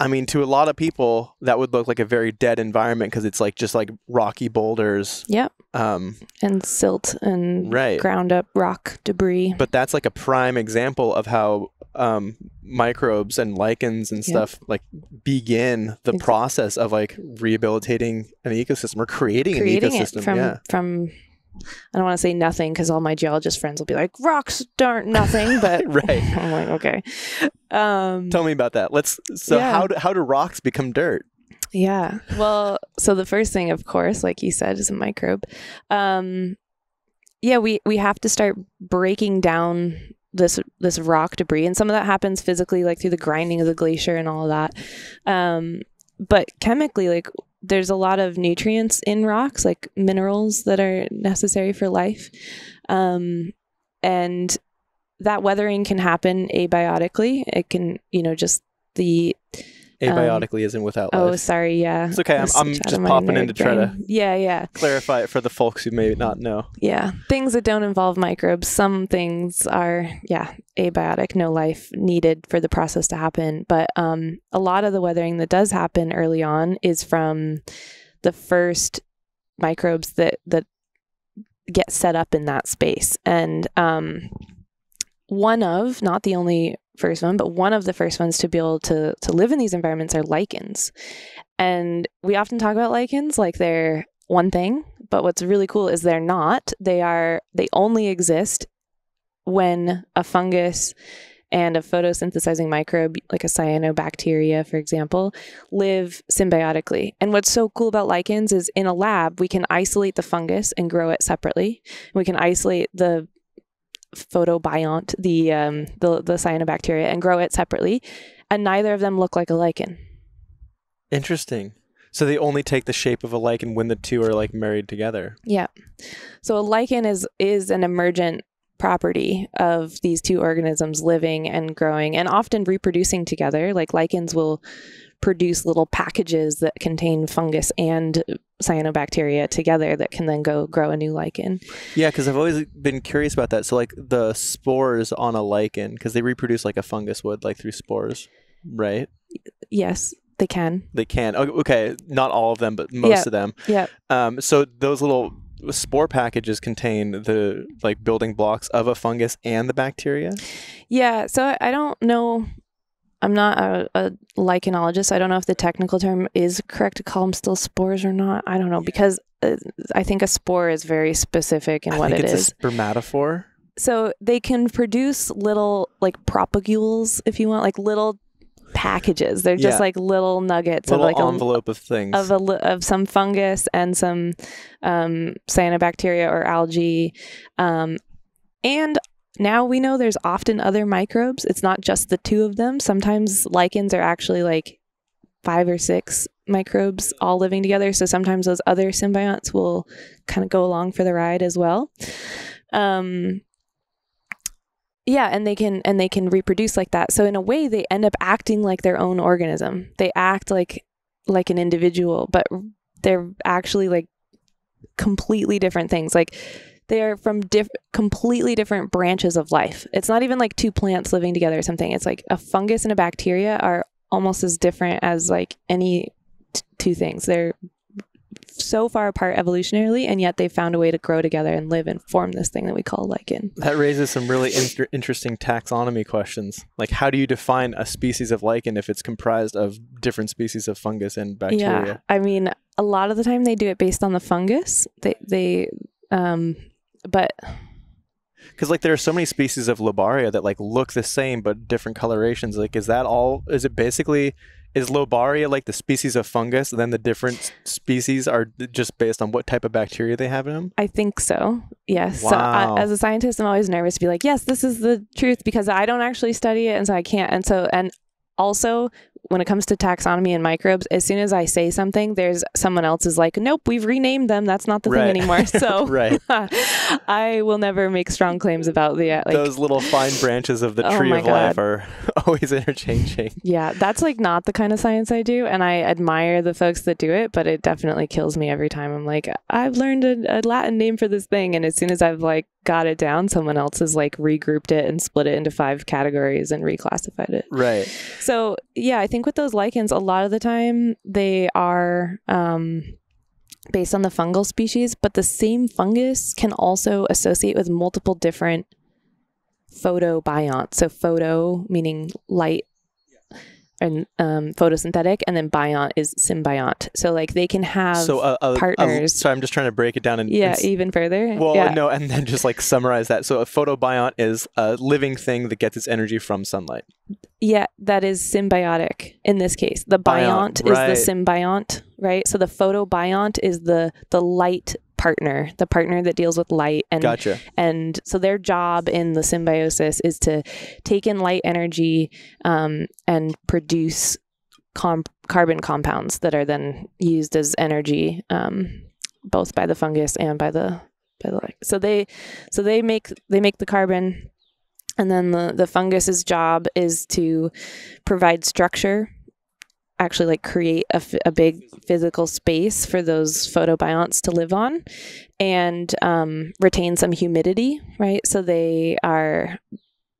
I mean, to a lot of people, that would look like a very dead environment because it's like just like rocky boulders. Yep. Um, And silt and Right. ground up rock debris. but that's like a prime example of how um, microbes and lichens and Yeah. stuff like begin the process of like rehabilitating an ecosystem or creating, creating an it ecosystem. from yeah. from I don't want to say nothing because all my geologist friends will be like rocks aren't nothing, but Right. I'm like okay. Um, Tell me about that. Let's. So Yeah. how do how do rocks become dirt? Yeah. Well, so the first thing, of course, like you said, is a microbe. Um, yeah, we we have to start breaking down this this rock debris, and some of that happens physically, like through the grinding of the glacier and all of that. Um, but chemically, like there's a lot of nutrients in rocks, like minerals that are necessary for life, um, and that weathering can happen abiotically. It can, you know, just the Abiotically isn't without Oh, sorry. Yeah. It's okay, I'm- I'm just popping in to try to- Yeah, yeah, Clarify it for the folks who may not know. yeah. Things that don't involve microbes. Some things are, yeah, abiotic, no life needed for the process to happen. But um, a lot of the weathering that does happen early on is from the first microbes that that get set up in that space, and um, one of, not the only first one, but one of the first ones to be able to to live in these environments are lichens. And we often talk about lichens like they're one thing, but what's really cool is they're not. They are they only exist when a fungus and a photosynthesizing microbe like a cyanobacteria for example live symbiotically. And what's so cool about lichens is in a lab we can isolate the fungus and grow it separately. We can isolate the photobiont, the um, the the cyanobacteria, and grow it separately, and neither of them look like a lichen. Interesting. So they only take the shape of a lichen when the two are like married together. Yeah. So a lichen is is an emergent property of these two organisms living and growing and often reproducing together. Like lichens will produce little packages that contain fungus and cyanobacteria together that can then go grow a new lichen. Yeah, because I've always been curious about that. So like the spores on a lichen, because they reproduce like a fungus would, like through spores, right? Yes, they can. They can. Okay, not all of them, but most Yeah. of them. Yeah. Um, so those little spore packages contain the like building blocks of a fungus and the bacteria. Yeah, so I don't know. I'm not a, a lichenologist. I don't know if the technical term is correct to call them still spores or not. I don't know because uh, I think a spore is very specific in I what think it it's is. a spermatophore. So they can produce little like propagules, if you want, like little packages. They're just Yeah. like little nuggets Little of like a, envelope of things. of a of some fungus and some um, cyanobacteria or algae, um, and now we know there's often other microbes. It's not just the two of them. Sometimes lichens are actually like five or six microbes all living together. So sometimes those other symbionts will kind of go along for the ride as well. Um, yeah, and they can and they can reproduce like that. So in a way, they end up acting like their own organism. They act like like an individual, but they're actually like completely different things. Like they are from diff- completely different branches of life. It's not even like two plants living together or something. It's like a fungus and a bacteria are almost as different as like any t- two things. They're so far apart evolutionarily, and yet they found a way to grow together and live and form this thing that we call lichen. That raises some really inter- interesting taxonomy questions. Like, how do you define a species of lichen if it's comprised of different species of fungus and bacteria? Yeah? I mean, a lot of the time they do it based on the fungus. They they, um, but Because like there are so many species of lobaria that like look the same but different colorations. Like, is that all? Is it basically? Is lobaria like the species of fungus? And then the different species are just based on what type of bacteria they have in them. I think so. Yes. So Wow. I, as a scientist, I'm always nervous to be like, yes, this is the truth because I don't actually study it, and so I can't. And so, and also when it comes to taxonomy and microbes, as soon as I say something, there's someone else is like, nope, we've renamed them. That's not the Right. thing anymore. So Right. I will never make strong claims about the uh, like. Those little fine branches of the Oh tree my of life are always interchanging. Yeah, that's like not the kind of science I do, and I admire the folks that do it, but it definitely kills me every time. I'm like, I've learned a, a Latin name for this thing, and as soon as I've like got it down, someone else has like regrouped it and split it into five categories and reclassified it. Right. So yeah, I think with those lichens, a lot of the time they are um, based on the fungal species, but the same fungus can also associate with multiple different photobionts. So photo meaning light and um, photosynthetic, and then biont is symbiont. So like they can have so uh, uh, partners. so I'm just trying to break it down and yeah, and even further. Well, yeah. no, and then just like summarize that. So a photobiont is a living thing that gets its energy from sunlight. Yeah, that is symbiotic in this case. The Biont, biont, right. is the symbiont, right? So the photobiont is the the light partner, the partner that deals with light and Gotcha. and so their job in the symbiosis is to take in light energy um, and produce com- carbon compounds that are then used as energy um, both by the fungus and by the by the light. So they so they make they make the carbon and then the the fungus's job is to provide structure actually like create a, a big physical space for those photobionts to live on and um, retain some humidity right? So they are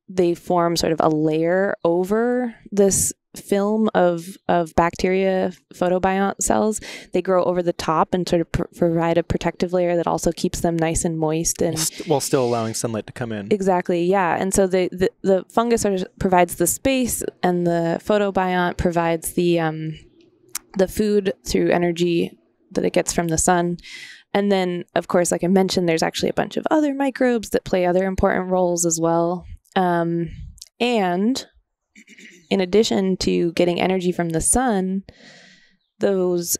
they form sort of a layer over this film of of bacteria photobiont cells they grow over the top and sort of pr- provide a protective layer that also keeps them nice and moist and While, still allowing sunlight to come in. Exactly, yeah. And so the, the, the fungus of provides the space, and the photobiont provides the um, the food through energy that it gets from the sun. And then, of course, like I mentioned, there's actually a bunch of other microbes that play other important roles as well. Um, and in addition to getting energy from the sun, those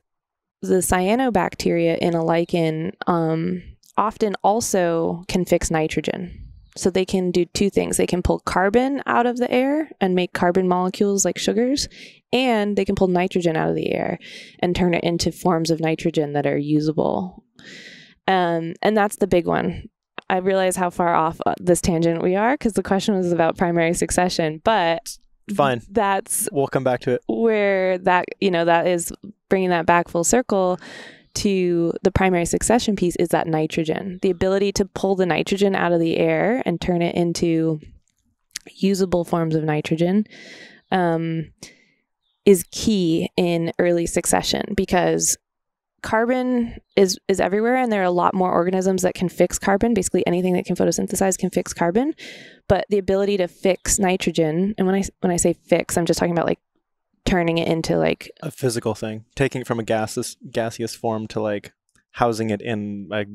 the cyanobacteria in a lichen um, often also can fix nitrogen. So they can do two things. They can pull carbon out of the air and make carbon molecules like sugars, and they can pull nitrogen out of the air and turn it into forms of nitrogen that are usable. Um, and that's the big one. I realize how far off uh, this tangent we are because the question was about primary succession, but Fine. that's We'll come back to it. where that you know that is bringing that back full circle to the primary succession piece is that nitrogen the ability to pull the nitrogen out of the air and turn it into usable forms of nitrogen um, is key in early succession because carbon is is everywhere and there are a lot more organisms that can fix carbon. Basically anything that can photosynthesize can fix carbon. But the ability to fix nitrogen and when i when i say fix i'm just talking about like turning it into like A physical thing, taking it from a gaseous gaseous form to like housing it in a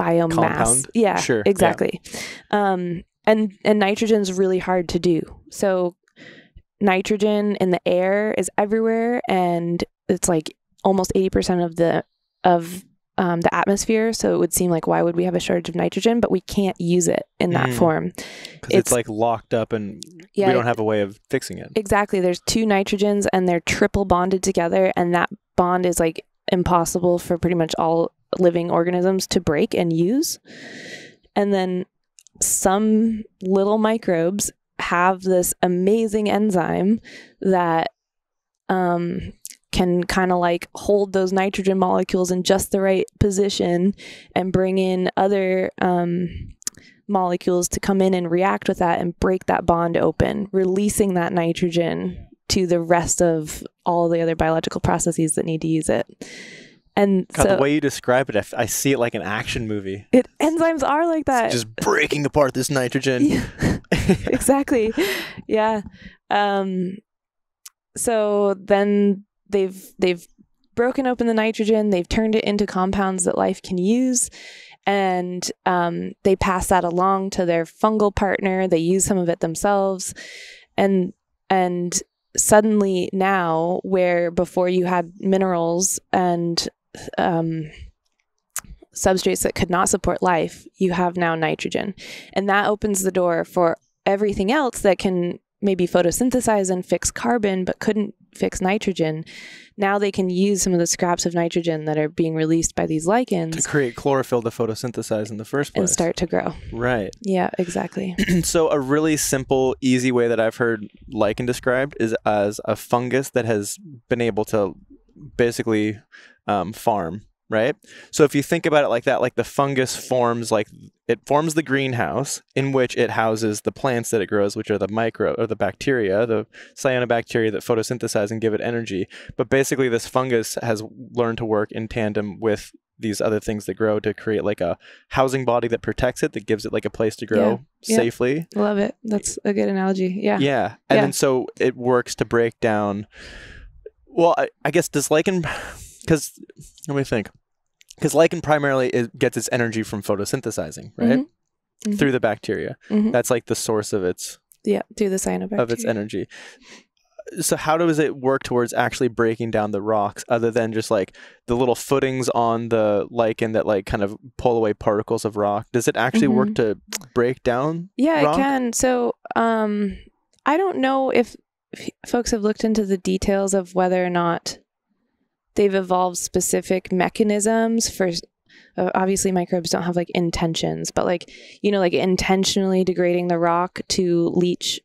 biomass. Compound? yeah Sure, yeah. exactly. Um and and nitrogen's really hard to do. So nitrogen in the air is everywhere and it's like almost 80% of the of um, the atmosphere so it would seem like why would we have a shortage of nitrogen but we can't use it in that Mm. form because it's, It's- like locked up and yeah we don't have a way of fixing it. Exactly. There's two nitrogens and they're triple bonded together, and that bond is like impossible for pretty much all living organisms to break and use. And then some little microbes have this amazing enzyme that um, can kind of like hold those nitrogen molecules in just the right position and bring in other um, molecules to come in and react with that and break that bond open, releasing that nitrogen to the rest of all the other biological processes that need to use it. And God, so the way you describe it, I, f- I see it like an action movie. it enzymes are like that. Just breaking apart this nitrogen. Yeah. exactly. Yeah. Um so then they've they've broken open the nitrogen, they've turned it into compounds that life can use, and um, they pass that along to their fungal partner. They use some of it themselves, and and suddenly now, where before you had minerals and um, substrates that could not support life, you have now nitrogen, and that opens the door for everything else that can maybe photosynthesize and fix carbon, but couldn't fix nitrogen. Now they can use some of the scraps of nitrogen that are being released by these lichens To create chlorophyll to photosynthesize in the first place. and start to grow. Right. Yeah, exactly. so a really simple, easy way that I've heard lichen described is as a fungus that has been able to basically um, farm. Right. So if you think about it like that, like the fungus forms like it forms the greenhouse in which it houses the plants that it grows, which are the micro or the bacteria, the cyanobacteria that photosynthesize and give it energy. But basically, this fungus has learned to work in tandem with these other things that grow to create like a housing body that protects it, that gives it like a place to grow yeah. safely. Love it. That's a good analogy. Yeah. Yeah. And Yeah. then so it works to break down. Well, I, I guess does lichen, because let me think. Because lichen primarily is, gets its energy from photosynthesizing, right? Mhm. Mhm. Through the bacteria. Mhm. That's like the source of its Yeah. Do the cyanobacteria. of its energy. So how does it work towards actually breaking down the rocks other than just like the little footings on the lichen that like kind of pull away particles of rock? Does it actually work to break down? Yeah, rock? it can. So, um, I don't know if folks have looked into the details of whether or not they've evolved specific mechanisms for. Uh, obviously, microbes don't have like intentions, but like you know, like intentionally degrading the rock to leach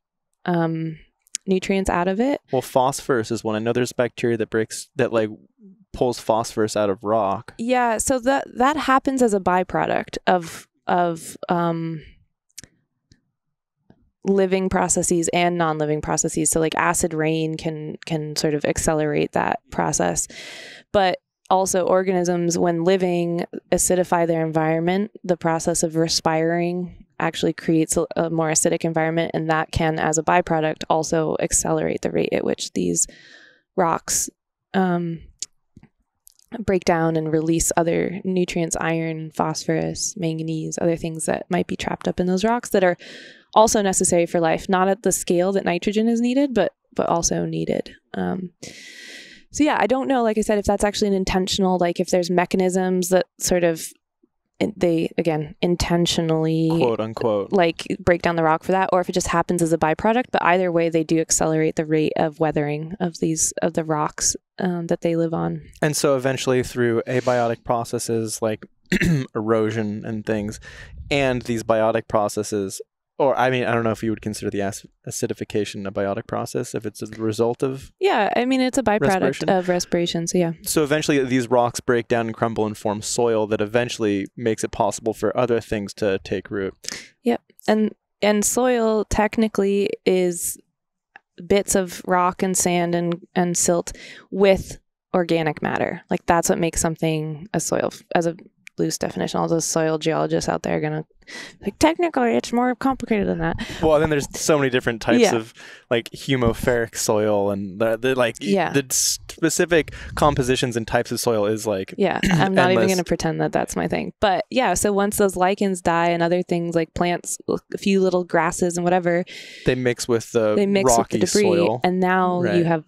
um, nutrients out of it. Well, phosphorus is one. I know there's bacteria that breaks that like pulls phosphorus out of rock. Yeah, so that that happens as a byproduct of of um, living processes and non-living processes. So like acid rain can can sort of accelerate that process, but also organisms when living acidify their environment. The process of respiring actually creates a, a more acidic environment, and that can, as a byproduct, also accelerate the rate at which these rocks um, break down and release other nutrients iron phosphorus manganese other things that might be trapped up in those rocks that are also necessary for life not at the scale that nitrogen is needed but but also needed um, so yeah i don't know like i said if that's actually an intentional like if there's mechanisms that sort of they again intentionally quote unquote. like break down the rock for that or if it just happens as a byproduct but either way they do accelerate the rate of weathering of these of the rocks um, that they live on And so eventually through abiotic processes like erosion and things and these biotic processes or I mean I don't know if you would consider the acidification a biotic process if it's a result of yeah i mean it's a byproduct Respiration? of respiration so yeah so eventually these rocks break down and crumble and form soil that eventually makes it possible for other things to take root. and and soil technically is bits of rock and sand and and silt with organic matter like that's what makes something a soil as a loose definition all those soil geologists out there are gonna like technically it's more complicated than that Well, then there's so many different types Yeah. of like humopheric soil and the, the like Yeah. the specific compositions and types of soil is like Yeah, I'm not even going to pretend that that's my thing. But yeah, so once those lichens die and other things like plants, a few little grasses and whatever, they mix with the they mix with rocky the debris, soil. and now Right. you have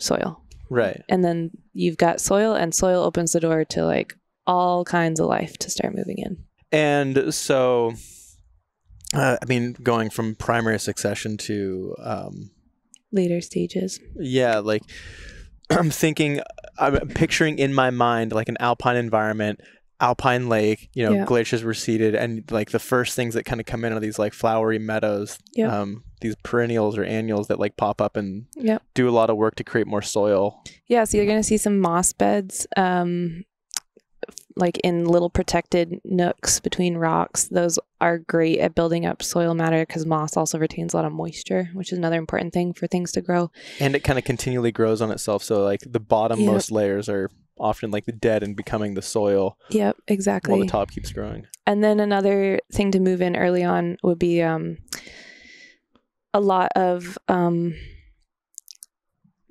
soil. right. And then you've got soil, and soil opens the door to like all kinds of life to start moving in. And so, uh, I mean, going from primary succession to, um, Later stages. yeah, like I'm thinking, I'm picturing in my mind like an alpine environment, alpine lake, you know, Yeah. glaciers receded, and like the first things that kind of come in are these like flowery meadows, Yep. um, these perennials or annuals that like pop up and Yep. do a lot of work to create more soil. Yeah, so you're going to see some moss beds, um, like in little protected nooks between rocks. Those are great at building up soil matter because moss also retains a lot of moisture, which is another important thing for things to grow. And it kind of continually grows on itself. So like the bottommost layers are often like the dead and becoming the soil Yep, while exactly. the top keeps growing. And then another thing to move in early on would be um, a lot of um,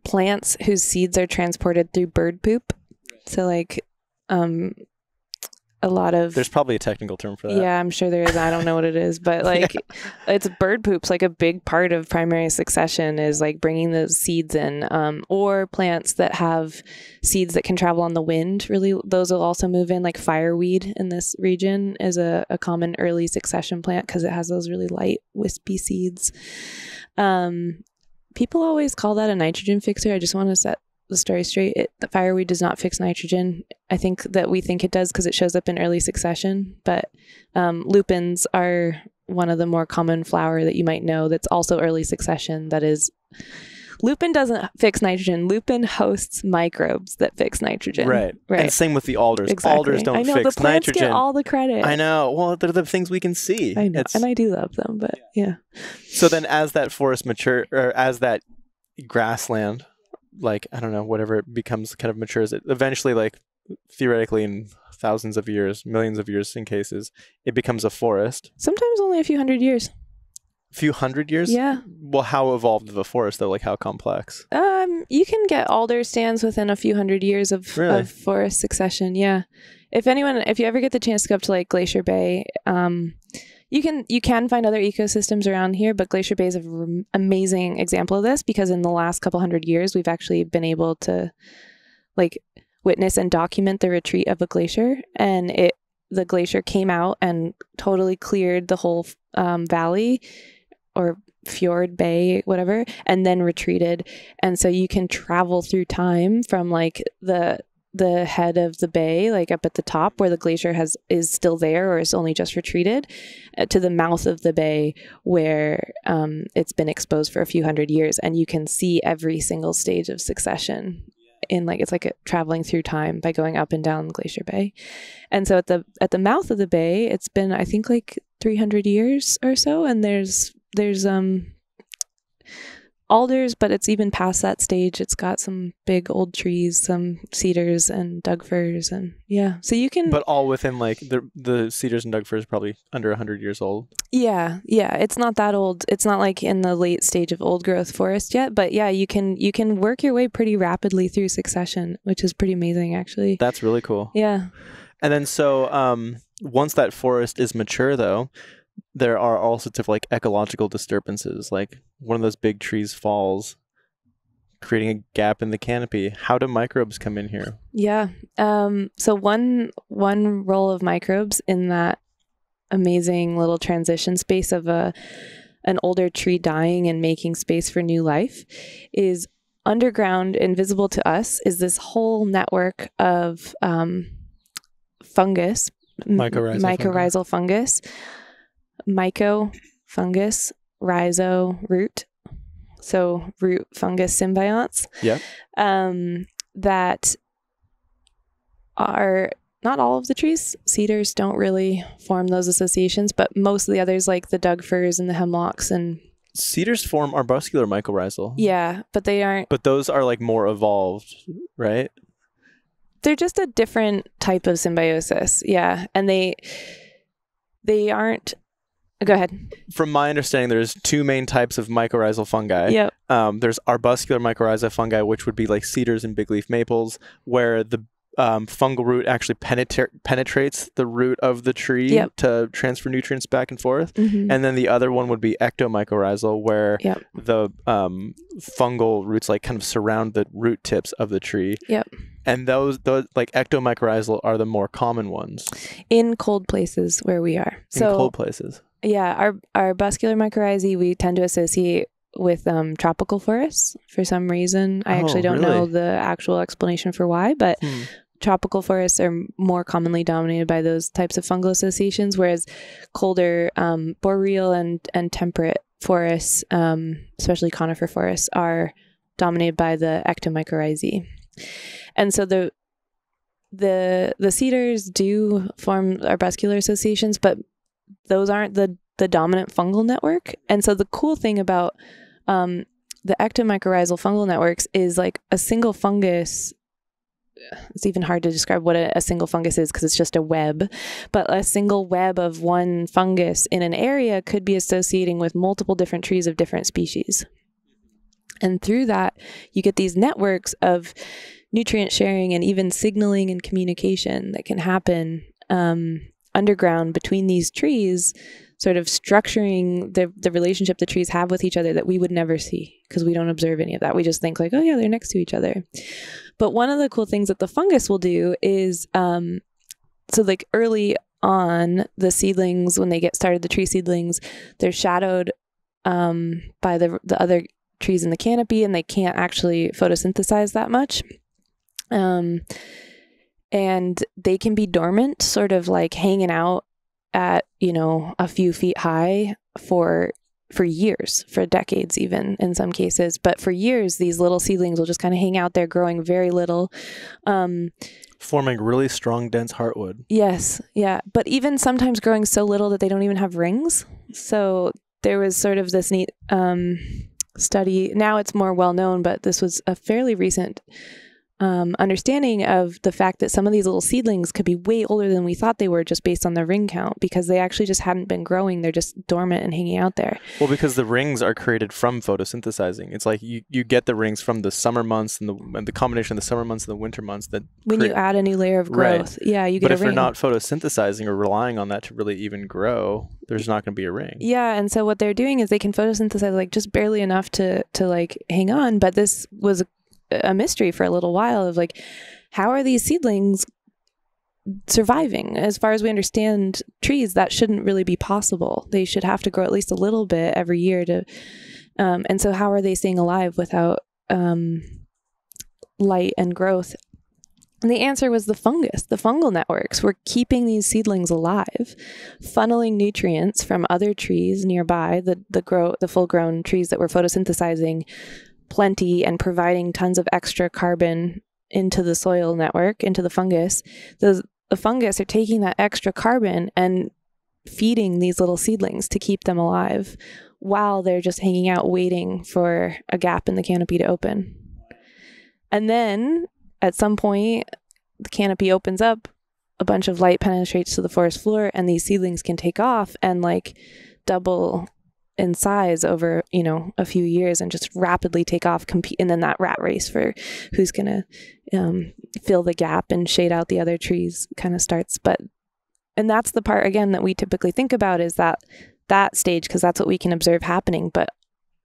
plants whose seeds are transported through bird poop. So, like, um, a lot of There's probably a technical term for that. yeah, I'm sure there is. I don't know what it is, but like it's bird poops. Like a big part of primary succession is like bringing those seeds in, um, or plants that have seeds that can travel on the wind. Really, those will also move in. Like fireweed in this region is a, a common early succession plant because it has those really light, wispy seeds. Um, people always call that a nitrogen fixer. I just want to set the story straight. It, the fireweed does not fix nitrogen. I think that we think it does because it shows up in early succession, but um, lupins are one of the more common flower that you might know that's also early succession that is lupin doesn't fix nitrogen lupin hosts microbes that fix nitrogen Right. right And same with the alders. exactly Alders don't i know fix the plants nitrogen. get all the credit I know. Well, they're the things we can see. i know It's- and i do love them but yeah so then, as that forest mature, or as that grassland, like I don't know, whatever it becomes, kind of matures, it eventually, like theoretically, in thousands of years, millions of years in cases, it becomes a forest. sometimes only a few hundred years A few hundred years. yeah Well, how evolved of a forest though? Like how complex? Um, you can get alder stands within a few hundred years of, Really? of forest succession. Yeah. If anyone, if you ever get the chance to go up to like Glacier Bay, um, you can you can find other ecosystems around here, but Glacier Bay is an amazing example of this because in the last couple hundred years, we've actually been able to like witness and document the retreat of a glacier, and it the glacier came out and totally cleared the whole um, valley or fjord bay whatever and then retreated. And so you can travel through time from like the the head of the bay like up at the top where the glacier has is still there or is only just retreated uh, to the mouth of the bay where um, it's been exposed for a few hundred years. And you can see every single stage of succession in like it's like a, traveling through time by going up and down glacier bay. And so at the at the mouth of the bay it's been i think like 300 years or so. And there's there's um alders, but it's even past that stage. It's got some big old trees, some cedars and Doug firs, and yeah. So you can, But all within like the the cedars and Doug firs probably under hundred years old. yeah, yeah. It's not that old. It's not like in the late stage of old growth forest yet, but yeah, you can you can work your way pretty rapidly through succession, which is pretty amazing, actually. That's really cool. Yeah. And then so um, once that forest is mature, though, there are all sorts of like ecological disturbances. Like one of those big trees falls, creating a gap in the canopy. How do microbes come in here? Yeah. Um, so one one role of microbes in that amazing little transition space of a an older tree dying and making space for new life is underground, invisible to us, is this whole network of um, fungus, Mycorrhizal mycorrhizal fungus, myco fungus, rhizo root. So root fungus symbionts. Yeah. Um, that are not all of the trees. Cedars don't really form those associations, but most of the others, like the Doug firs and the hemlocks, and Cedars form arbuscular mycorrhizal. yeah, but they aren't. But those are like more evolved, right? They're just a different type of symbiosis. Yeah, and they they aren't. Go ahead. From my understanding, there's two main types of mycorrhizal fungi. Yep. Um, there's arbuscular mycorrhiza fungi, which would be like cedars and big leaf maples, where the um, fungal root actually penetra- penetrates the root of the tree Yep. to transfer nutrients back and forth. Mhm. And then the other one would be ectomycorrhizal, where Yep. the um, fungal roots like kind of surround the root tips of the tree. Yep. And those, those like ectomycorrhizal are the more common ones in cold places where we are. in cold places. Yeah, our arbuscular mycorrhizae we tend to associate with um, tropical forests for some reason. I actually Oh, don't know the actual explanation for why, but Hmm. tropical forests are more commonly dominated by those types of fungal associations, whereas colder um, boreal and and temperate forests, um, especially conifer forests, are dominated by the ectomycorrhizae. And so the the the cedars do form arbuscular associations, but those aren't the the dominant fungal network. And so the cool thing about um, the ectomycorrhizal fungal networks is like a single fungus. It's even hard to describe what a, a single fungus is because it's just a web. But a single web of one fungus in an area could be associating with multiple different trees of different species. And through that, you get these networks of nutrient sharing and even signaling and communication that can happen um, underground between these trees, sort of structuring the the relationship the trees have with each other that we would never see because we don't observe any of that. We just think like, oh yeah, they're next to each other. But one of the cool things that the fungus will do is, um, so like early on, the seedlings when they get started, the tree seedlings, they're shadowed um, by the the other trees in the canopy, and they can't actually photosynthesize that much. Um, and they can be dormant, sort of like hanging out at you know a few feet high for for years, for decades, even in some cases. But for years, these little seedlings will just kind of hang out there, growing very little. Um, Forming really strong, dense heartwood. yes, yeah. But even sometimes growing so little that they don't even have rings. So there was sort of this neat um, study. Now it's more well known, but this was a fairly recent um, understanding of the fact that some of these little seedlings could be way older than we thought they were just based on the ring count because they actually just hadn't been growing. They're just dormant and hanging out there. Well, because the rings are created from photosynthesizing. It's like you, you get the rings from the summer months and the and the combination of the summer months and the winter months that When you add a new layer of Right. growth, yeah, you get But a if you're not photosynthesizing or relying on that to really even grow, there's not going to be a ring. Yeah, and so what they're doing is they can photosynthesize like just barely enough to to like hang on, but this was a, mystery for a little while of like how are these seedlings surviving? As far as we understand trees, that shouldn't really be possible. They should have to grow at least a little bit every year to um and so how are they staying alive without um light and growth? And the answer was the fungus. The fungal networks were keeping these seedlings alive funneling nutrients from other trees nearby, the the grow the full grown trees that were photosynthesizing plenty and providing tons of extra carbon into the soil network, into the fungus. The the fungus are taking that extra carbon and feeding these little seedlings to keep them alive while they're just hanging out waiting for a gap in the canopy to open. And then at some point the canopy opens up a bunch of light penetrates to the forest floor and these seedlings can take off and like double in size over you know a few years and just rapidly take off compete and then that rat race for who's gonna um, fill the gap and shade out the other trees kind of starts. But and that's the part again that we typically think about is that that stage because that's what we can observe happening. But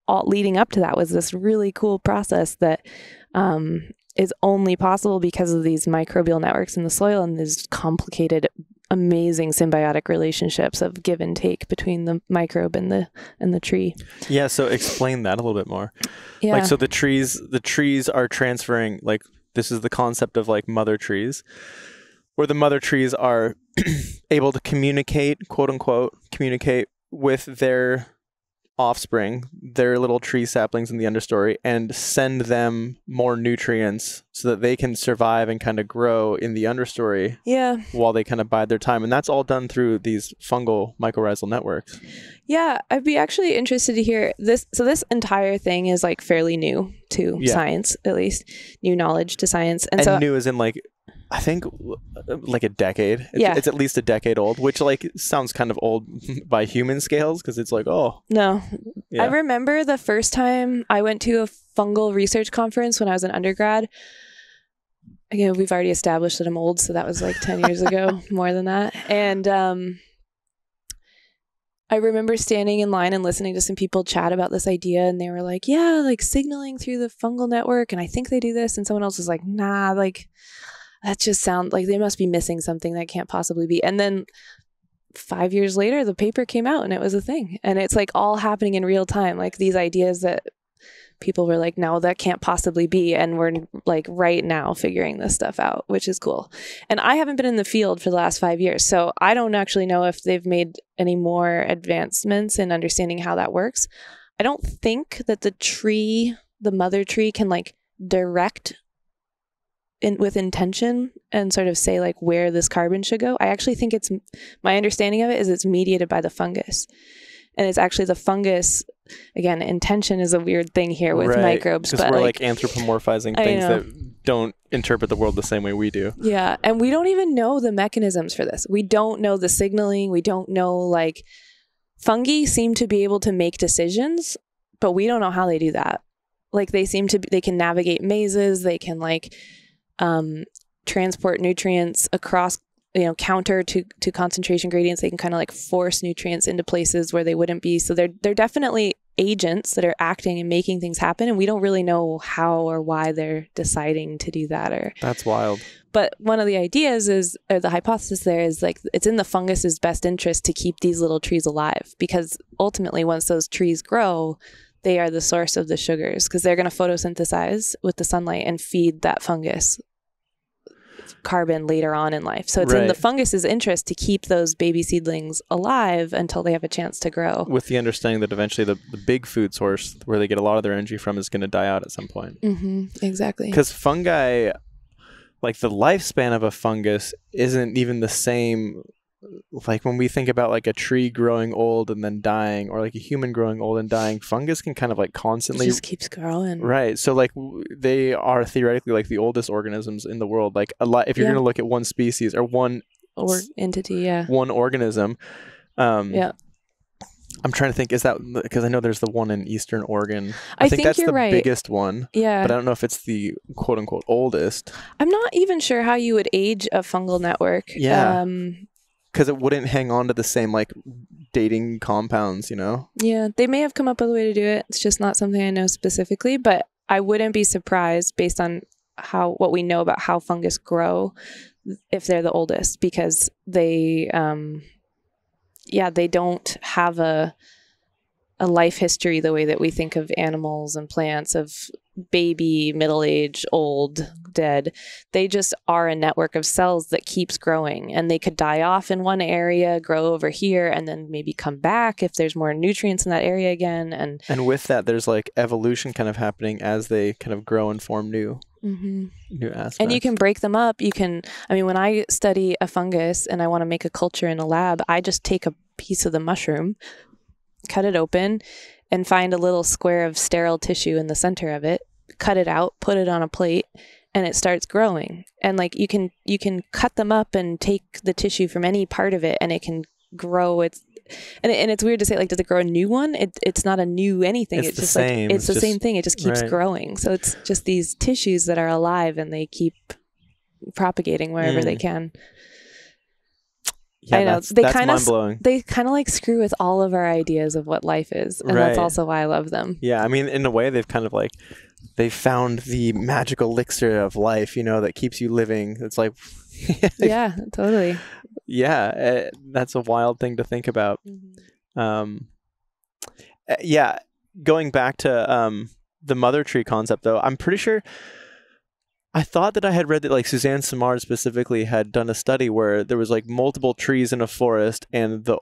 all leading up to that was this really cool process that um, is only possible because of these microbial networks in the soil and these complicated amazing symbiotic relationships of give and take between the microbe and the and the tree Yeah, so explain that a little bit more. yeah Like so the trees the trees are transferring like this is the concept of like mother trees where the mother trees are able to communicate, quote unquote, communicate with their offspring, their little tree saplings in the understory and send them more nutrients so that they can survive and kind of grow in the understory yeah while they kind of bide their time and that's all done through these fungal mycorrhizal networks. yeah i'd be actually interested to hear this so this entire thing is like fairly new to Yeah. science at least new knowledge to science and, and so new is in like I think like a decade. It's, Yeah. it's at least a decade old, which like sounds kind of old by human scales because it's like oh no yeah, I remember the first time I went to a fungal research conference when I was an undergrad. Again, we've already established that I'm old, so that was like 10 years ago, more than that. And um, I remember standing in line and listening to some people chat about this idea, and they were like, Yeah, like signaling through the fungal network, and I think they do this. And someone else was like, Nah, like that just sounds like they must be missing something that can't possibly be. And then five years later, the paper came out and it was a thing. And it's like all happening in real time. Like these ideas that people were like, no, that can't possibly be. And we're like right now figuring this stuff out, which is cool. And I haven't been in the field for the last five years. So I don't actually know if they've made any more advancements in understanding how that works. I don't think that the tree, the mother tree, can like direct in, with intention and sort of say like where this carbon should go. I actually think it's my understanding of it is it's mediated by the fungus. And it's actually the fungus again, intention is a weird thing here with Right, microbes, because we're like, like, anthropomorphizing things that don't interpret the world the same way we do. Yeah, and we don't even know the mechanisms for this. We don't know the signaling. We don't know like fungi seem to be able to make decisions, but we don't know how they do that. Like they seem to be, they can navigate mazes, they can like um transport nutrients across you know counter to to concentration gradients they can kind of like force nutrients into places where they wouldn't be so they're they're definitely agents that are acting and making things happen and we don't really know how or why they're deciding to do that or That's wild. but one of the ideas is or the hypothesis there is like it's in the fungus's best interest to keep these little trees alive because ultimately once those trees grow they are the source of the sugars because they're going to photosynthesize with the sunlight and feed that fungus carbon later on in life. So it's in the Right. fungus's interest to keep those baby seedlings alive until they have a chance to grow. With the understanding that eventually the, the big food source where they get a lot of their energy from is going to die out at some point. Mm-hmm, exactly. Because fungi, like the lifespan of a fungus, isn't even the same. Like when we think about like a tree growing old and then dying, or like a human growing old and dying, fungus can kind of like It constantly just keeps growing. Right. So like w- they are theoretically like the oldest organisms in the world. Like a lot if you're Yeah. going to look at one species or one Or entity, yeah. one organism um Yeah. I'm trying to think is that because I know there's the one in Eastern Oregon. I, I think, think that's you're the right. biggest one, Yeah. but I don't know if it's the quote unquote oldest I'm not even sure how you would age a fungal network. Yeah. Um, because it wouldn't hang on to the same like dating compounds, you know. yeah. They may have come up with a way to do it. It's just not something I know specifically, but I wouldn't be surprised based on how what we know about how fungus grow if they're the oldest because they um yeah, they don't have a a life history the way that we think of animals and plants of baby, middle age, old, dead. They just are a network of cells that keeps growing and they could die off in one area, grow over here and then maybe come back if there's more nutrients in that area again and And with that there's like evolution kind of happening as they kind of grow and form new mm-hmm. new aspects. and you can break them up. You can I mean when I study a fungus and I want to make a culture in a lab, I just take a piece of the mushroom, cut it open and find a little square of sterile tissue in the center of it, cut it out, put it on a plate and it starts growing. And like you can you can cut them up and take the tissue from any part of it and it can grow its and, and it's weird to say like does it grow a new one it, it's not a new anything It's it's, just same. like it's, It's the just- same thing it just keeps right. growing so it's just these tissues that are alive and they keep propagating wherever they Mm. can yeah, I know. That's, They s- blowing. they kind of like screw with all of our ideas of what life is and that's also why i love them Yeah, I mean, in a way, they've kind of like they found the magical elixir of life, you know, that keeps you living. It's like, yeah totally yeah, uh, that's a wild thing to think about. Um, uh, yeah, going back to um the mother tree concept, though, I'm pretty sure. I thought that I had read that like Suzanne Simard specifically had done a study where there was like multiple trees in a forest and the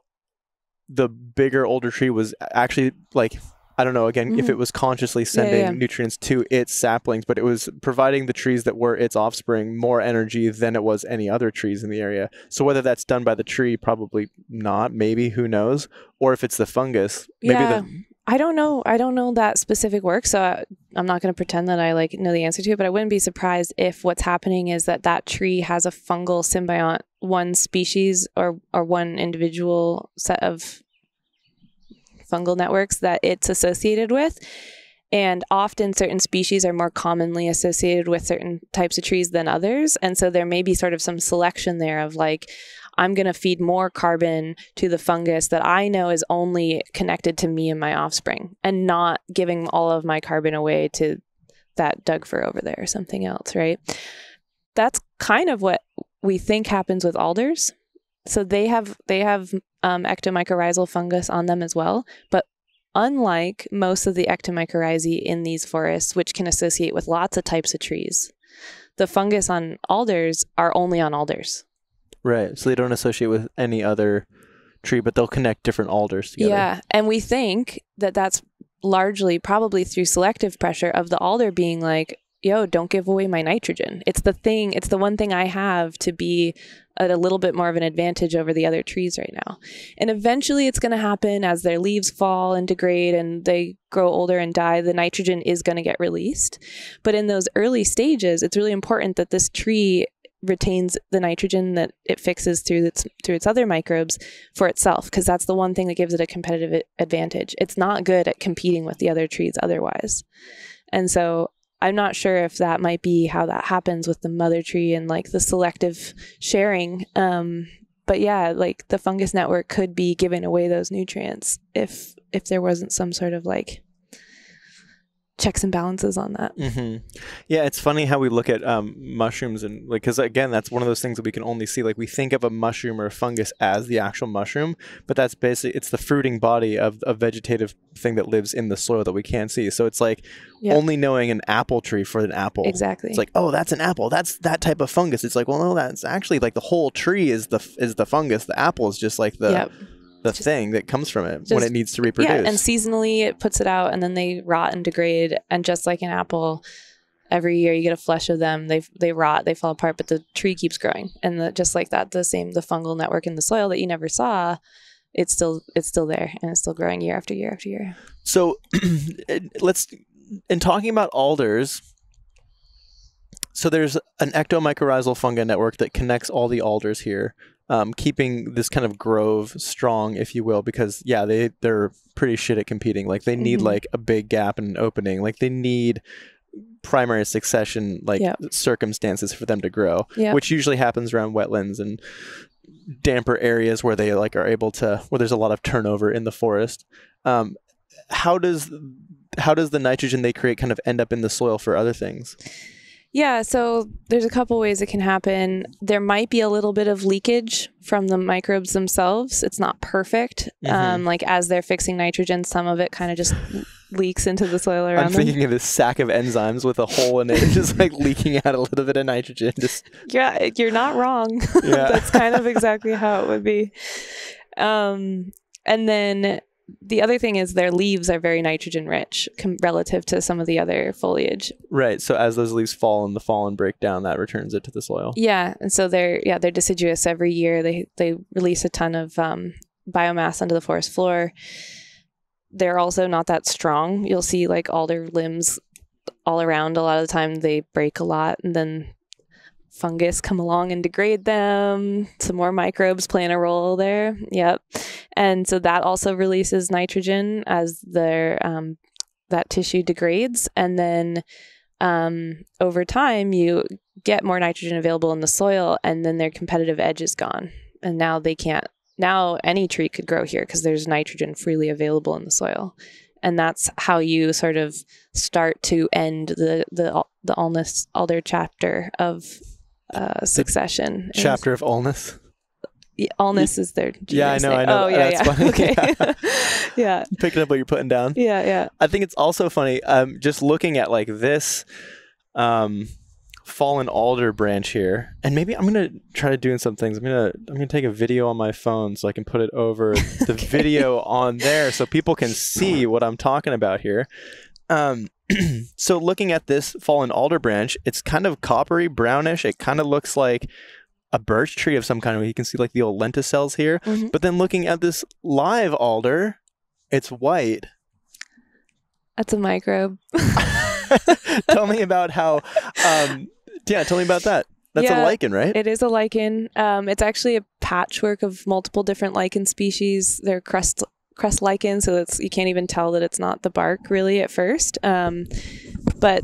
the bigger older tree was actually like I don't know again if Mhm. it was consciously sending yeah. nutrients to its saplings but it was providing the trees that were its offspring more energy than it was any other trees in the area. So whether that's done by the tree probably not, maybe who knows, or if it's the fungus, maybe Yeah. the I don't know. I don't know that specific work, so I, I'm not going to pretend that I like know the answer to it. But I wouldn't be surprised if what's happening is that that tree has a fungal symbiont, one species or or one individual set of fungal networks that it's associated with. And often, certain species are more commonly associated with certain types of trees than others. And so, there may be sort of some selection there of like, I'm going to feed more carbon to the fungus that I know is only connected to me and my offspring and not giving all of my carbon away to that Doug fir over there or something else, right? That's kind of what we think happens with alders. So they have they have um, ectomycorrhizal fungus on them as well, but unlike most of the ectomycorrhizae in these forests, which can associate with lots of types of trees, the fungus on alders are only on alders. right. So they don't associate with any other tree, but they'll connect different alders together. Yeah, and we think that that's largely probably through selective pressure of the alder being like, "Yo, don't give away my nitrogen. It's the thing. It's the one thing I have to be at a little bit more of an advantage over the other trees right now." And eventually, it's going to happen as their leaves fall and degrade and they grow older and die. The nitrogen is going to get released, but in those early stages, it's really important that this tree retains the nitrogen that it fixes through its through its other microbes for itself because that's the one thing that gives it a competitive advantage. It's not good at competing with the other trees otherwise. And so I'm not sure if that might be how that happens with the mother tree and like the selective sharing. Um, but yeah, like the fungus network could be giving away those nutrients if if there wasn't some sort of like checks and balances on that. hmm Yeah, it's funny how we look at um, mushrooms and like because again, that's one of those things that we can only see. Like we think of a mushroom or a fungus as the actual mushroom, but that's basically it's the fruiting body of a vegetative thing that lives in the soil that we can't see. So it's like Yeah. only knowing an apple tree for an apple. Exactly. It's like, oh, that's an apple. That's that type of fungus. It's like, well, no, that's actually like the whole tree is the is the fungus. The apple is just like the yep. The thing that comes from it when it needs to reproduce. Yeah, and seasonally it puts it out, and then they rot and degrade. And just like an apple, every year you get a flush of them. They they rot, they fall apart, but the tree keeps growing. And the, just like that, the same the fungal network in the soil that you never saw, it's still it's still there, and it's still growing year after year after year. So let's in talking about alders. So there's an ectomycorrhizal fungi network that connects all the alders here, um, keeping this kind of grove strong, if you will, because yeah, they they're pretty shit at competing. Like they need Mhm. like a big gap and an opening. Like they need primary succession like Yep. circumstances for them to grow, Yep. which usually happens around wetlands and damper areas where they like are able to where there's a lot of turnover in the forest. Um, how does how does the nitrogen they create kind of end up in the soil for other things? Yeah, so there's a couple ways it can happen. There might be a little bit of leakage from the microbes themselves. It's not perfect. Mhm. Um, like as they're fixing nitrogen, some of it kind of just leaks into the soil around I'm them. thinking of this sack of enzymes with a hole in it, just like leaking out a little bit of nitrogen. Just Yeah, you're not wrong. Yeah. That's kind of exactly how it would be. Um, and then the other thing is their leaves are very nitrogen rich com- relative to some of the other foliage. right. So as those leaves fall in the fall and break down, that returns it to the soil. Yeah, and so they're yeah they're deciduous every year. They they release a ton of um, biomass onto the forest floor. They're also not that strong. You'll see like alder limbs all around. A lot of the time they break a lot, and then fungus come along and degrade them. Some more microbes playing a role there. Yep, and so that also releases nitrogen as their um, that tissue degrades, and then um, over time you get more nitrogen available in the soil and then their competitive edge is gone and now they can't now any tree could grow here because there's nitrogen freely available in the soil and that's how you sort of start to end the the the Alnus alder chapter of uh, succession is- Chapter of Alnus. yeah, Alnus is their Yeah, I know, name. I know. oh yeah That's yeah funny. okay yeah Picking up what you're putting down. yeah yeah I think it's also funny. Um, just looking at like this, um, fallen alder branch here, and maybe I'm gonna try to doing some things. I'm gonna I'm gonna take a video on my phone so I can put it over the video on there so people can see what I'm talking about here. Um, so looking at this fallen alder branch, it's kind of coppery brownish. It kind of looks like a birch tree of some kind. You can see like the old lenticels here. Mhm. But then looking at this live alder, it's white. that's a microbe tell me about how um yeah tell me about that that's Yeah, a lichen right It is a lichen. Um, it's actually a patchwork of multiple different lichen species. They're crust crust lichen, so it's you can't even tell that it's not the bark really at first. Um, but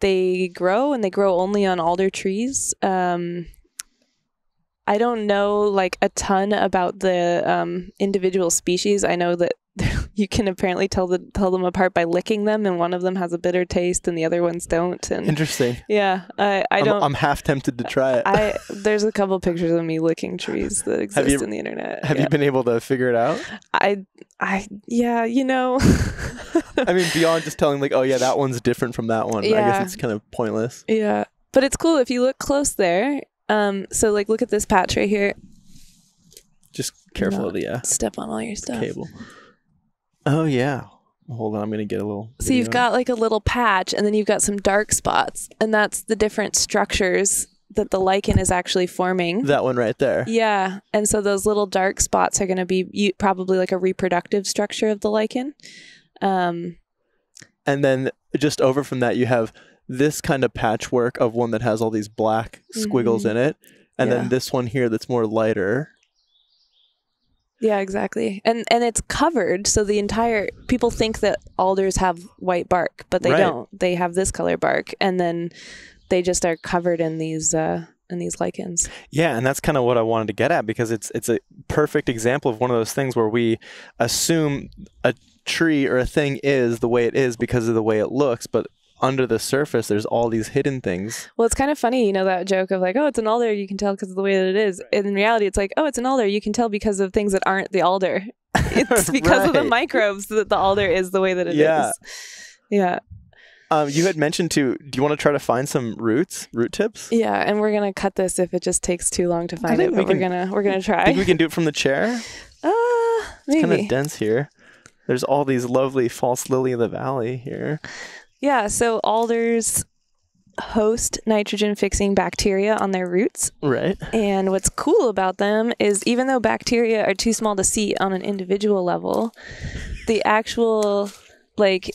they grow and they grow only on alder trees. Um, I don't know like a ton about the um, individual species. I know that you can apparently tell the tell them apart by licking them, and one of them has a bitter taste and the other ones don't. And interesting yeah, I I don't. I'm half tempted to try it I there's a couple pictures of me licking trees that exist you- in the internet. have yeah. you been able to figure it out I I yeah, you know. i mean beyond just telling like oh yeah that one's different from that one i guess it's kind of pointless yeah. But it's cool if you look close there. Um so like look at this patch right here. just careful No. of the uh, Step on all your stuff. cable oh yeah hold on i'm gonna get a little So you've got like a little patch and then you've got some dark spots and that's the different structures that the lichen is actually forming. that one right there Yeah, and so those little dark spots are going to be you, probably like a reproductive structure of the lichen. Um, and then just over from that you have this kind of patchwork of one that has all these black squiggles Mhm. in it and Yeah. then this one here that's more lighter Yeah, exactly. And and it's covered, so the entire people think that alders have white bark, but they Right. don't. They have this color bark, and then they just are covered in these uh, in these lichens. Yeah, and that's kind of what I wanted to get at because it's it's a perfect example of one of those things where we assume a tree or a thing is the way it is because of the way it looks, but under the surface there's all these hidden things. Well, it's kind of funny, you know, that joke of like, oh, it's an alder, you can tell because of the way that it is. In reality, it's like, oh, it's an alder, you can tell because of things that aren't the alder. It's because of the microbes that the alder is the way that it is. Yeah. Yeah. Um, you had mentioned to. Do you want to try to find some roots, root tips? Yeah, and we're gonna cut this if it just takes too long to find it, we but we're gonna we're gonna try. Think we can do it from the chair? uh, It's kind of dense here. There's all these lovely false lily of the valley here. Yeah, so alders host nitrogen fixing bacteria on their roots. Right. And what's cool about them is even though bacteria are too small to see on an individual level, the actual like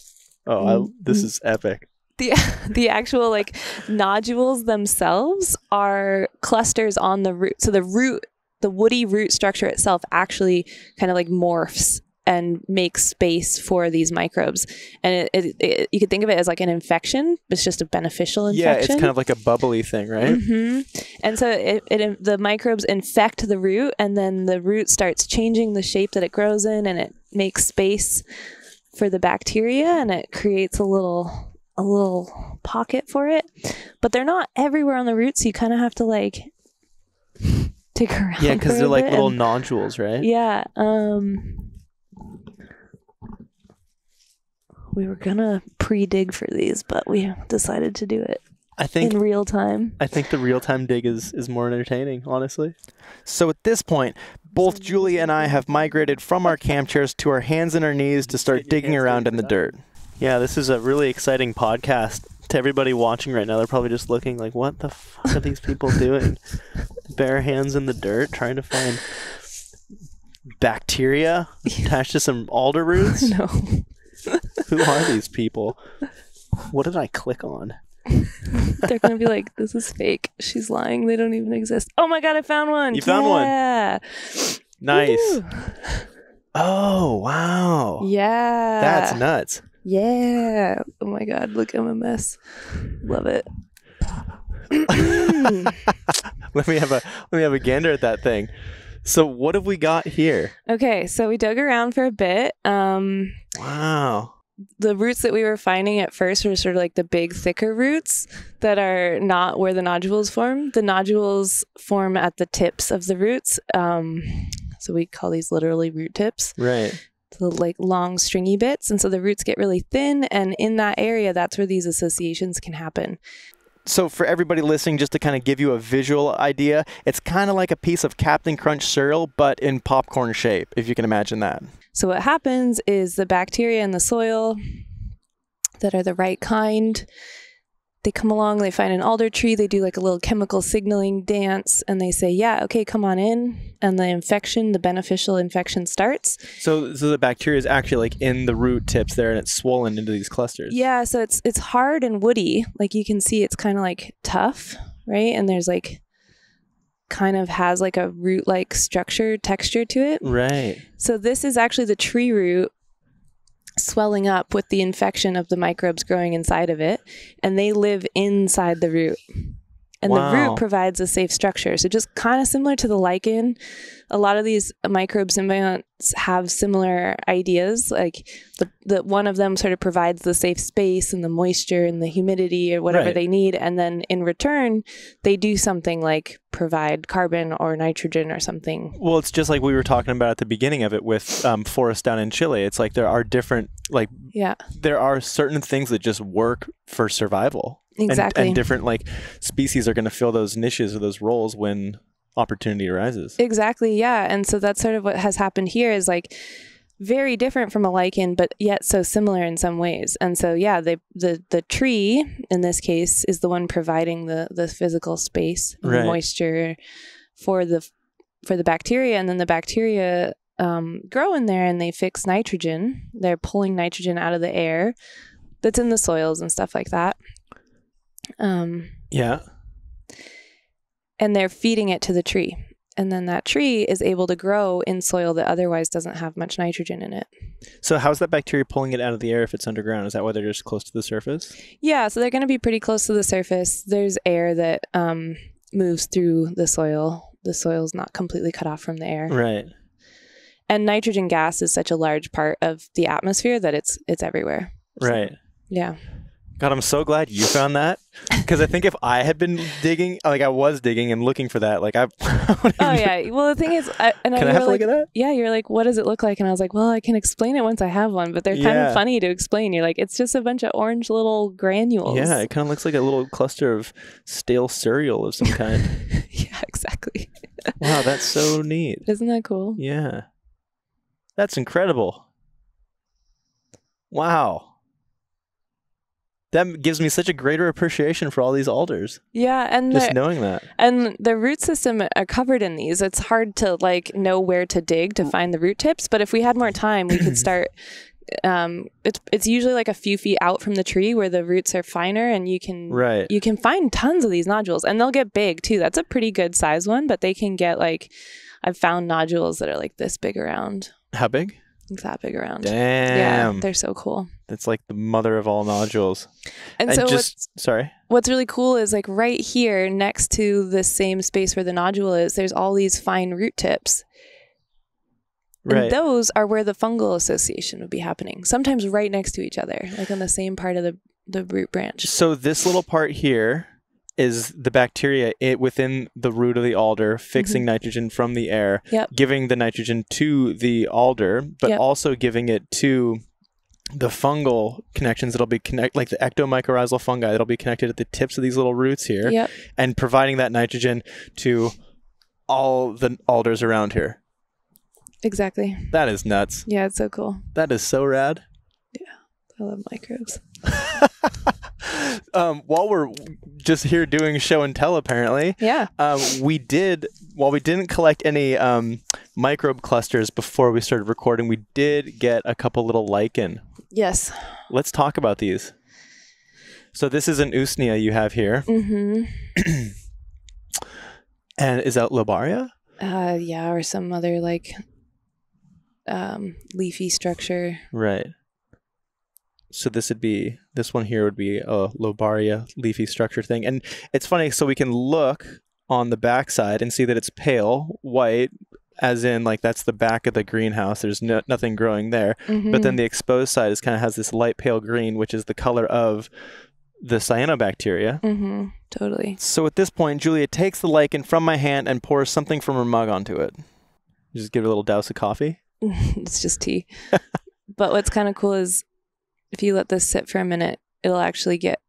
Oh, I, this mm. is epic. the the actual like nodules themselves are clusters on the root. So the root, the woody root structure itself actually kind of like morphs and make space for these microbes. And it, it, it, you could think of it as like an infection. It's just a beneficial infection. Yeah, it's kind of like a bubbly thing, right? Mm-hmm. And so it, it the microbes infect the root, and then the root starts changing the shape that it grows in, and it makes space for the bacteria, and it creates a little a little pocket for it. But they're not everywhere on the root, so you kind of have to like dig around. Yeah, because they're like little nodules, right? yeah. Um. We were gonna pre-dig for these, but we decided to do it I think in real time. I think the real time dig is is more entertaining, honestly. So at this point, both Julia and I have migrated from our camp chairs to our hands and our knees to start digging around in the dirt. Yeah, this is a really exciting podcast. To everybody watching right now, they're probably just looking like, "What the fuck are these people doing? Bare hands in the dirt, trying to find bacteria attached to some alder roots. No. Who are these people? What did I click on? They're gonna be like, "This is fake. She's lying. They don't even exist." Oh my god, I found one. You found one. Yeah. Nice. Woo. Oh wow. Yeah. That's nuts. Yeah. Oh my god, look, I'm a mess. Love it. let me have a let me have a gander at that thing. So what have we got here? okay, so we dug around for a bit. Um, Wow. the roots that we were finding at first were sort of like the big, thicker roots that are not where the nodules form. The nodules form at the tips of the roots. Um, so we call these literally root tips. Right. the like long stringy bits and so the roots get really thin and in that area that's where these associations can happen So for everybody listening, just to kind of give you a visual idea, it's kind of like a piece of Captain Crunch cereal, but in popcorn shape, if you can imagine that. so what happens is the bacteria in the soil that are the right kind they come along they find an alder tree they do like a little chemical signaling dance and they say yeah okay come on in and the infection the beneficial infection starts So so the bacteria is actually like in the root tips there, and it's swollen into these clusters. Yeah, so it's it's hard and woody. Like you can see it's kind of like tough, right? And there's like kind of has like a root like structure texture to it. Right. So this is actually the tree root swelling up with the infection of the microbes growing inside of it and they live inside the root. And the root provides a safe structure. So just kind of similar to the lichen, a lot of these microbe symbionts have similar ideas. Like the, the one of them sort of provides the safe space and the moisture and the humidity or whatever Right. they need. And then in return, they do something like provide carbon or nitrogen or something. Well, it's just like we were talking about at the beginning of it with um, forests down in Chile. It's like there are different, like Yeah, there are certain things that just work for survival. And- exactly. And, different like species are going to fill those niches or those roles when opportunity arises. Exactly, yeah. And so that's sort of what has happened here is like very different from a lichen, but yet so similar in some ways. And so yeah, the the the tree in this case is the one providing the the physical space, and the Right. moisture for the for the bacteria, and then the bacteria um, grow in there and they fix nitrogen. They're pulling nitrogen out of the air that's in the soils and stuff like that. Um, yeah. and they're feeding it to the tree. and then that tree is able to grow in soil that otherwise doesn't have much nitrogen in it. So how's that bacteria pulling it out of the air if it's underground? Is that why they're just close to the surface? Yeah, so they're going to be pretty close to the surface. There's air that um, moves through the soil. The soil's not completely cut off from the air. Right. And nitrogen gas is such a large part of the atmosphere that it's it's everywhere. So, Right. Yeah. God, I'm so glad you found that because I think if I had been digging, like I was digging and looking for that, like I. Oh yeah. Well, the thing is, I, and Can I you have a like, look at that? yeah, you're like, what does it look like? And I was like, well, I can explain it once I have one, but they're kind Yeah. of funny to explain. You're like, it's just a bunch of orange little granules. Yeah, it kind of looks like a little cluster of stale cereal of some kind. yeah, exactly. wow, that's so neat. Isn't that cool? Yeah. That's incredible. Wow. That gives me such a greater appreciation for all these alders. Yeah, and Just knowing that. and the root system are covered in these. It's hard to like know where to dig to find the root tips, but if we had more time, we could start. Um, it's it's usually like a few feet out from the tree where the roots are finer, and you can Right. you can find tons of these nodules, and they'll get big too. That's a pretty good size one, but they can get like I've found nodules that are like this big around, How big? like that big around. Damn. Yeah, they're so cool. That's like the mother of all nodules. And, And so just what's, sorry. what's really cool is like right here next to the same space where the nodule is, there's all these fine root tips. Right. And those are where the fungal association would be happening. Sometimes right next to each other, like on the same part of the, the root branch. So this little part here is the bacteria it within the root of the alder fixing nitrogen from the air, Mm-hmm. Yep. giving the nitrogen to the alder, but Yep. also giving it to the fungal connections that'll be connect like the ectomycorrhizal fungi that'll be connected at the tips of these little roots here Yep. and providing that nitrogen to all the alders around here. Exactly. That is nuts. Yeah, it's so cool. That is so rad. Yeah. I love microbes. um, while we're just here doing show and tell, apparently, Yeah. um, we did, while we didn't collect any um, microbe clusters before we started recording, we did get a couple little lichen. Yes. Let's talk about these. So this is an usnea you have here. Mm-hmm. And is that lobaria? Uh, yeah, or some other like um, leafy structure. Right. So this would be this one here would be a lobaria leafy structure thing, and it's funny. So we can look on the backside and see that it's pale white, as in like that's the back of the greenhouse. There's no, nothing growing there, but then the exposed side is kind of has this light pale green, which is the color of the cyanobacteria. Mm-hmm. Totally. So at this point, Julia takes the lichen from my hand and pours something from her mug onto it. Just give it a little douse of coffee. it's just tea. but what's kind of cool is if you let this sit for a minute, it'll actually get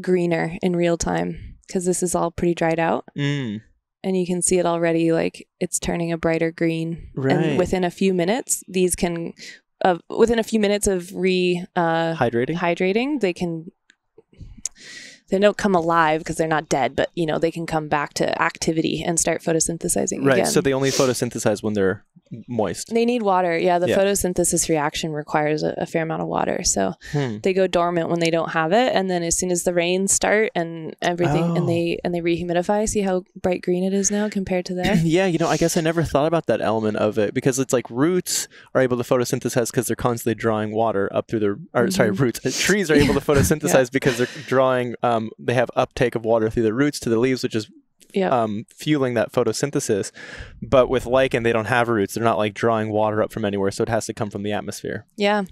greener in real time because this is all pretty dried out. Mm. And you can see it already, like it's turning a brighter green. Right. And within a few minutes, these can, uh, within a few minutes of re uh, Hydrating. hydrating, they can. They don't come alive because they're not dead, but you know they can come back to activity and start photosynthesizing Right. again. So they only photosynthesize when they're moist. They need water. Yeah, the Yeah. photosynthesis reaction requires a, a fair amount of water. So Hmm. they go dormant when they don't have it, and then as soon as the rains start and everything, Oh. and they and they rehumidify, see how bright green it is now compared to there. yeah, you know, I guess I never thought about that element of it because it's like roots are able to photosynthesize because they're constantly drawing water up through their, or sorry, Mhm. roots. Trees are able to photosynthesize because they're drawing, um, they have uptake of water through the roots to the leaves, which is um, fueling that photosynthesis. But with lichen, they don't have roots. They're not like drawing water up from anywhere, so it has to come from the atmosphere. yeah.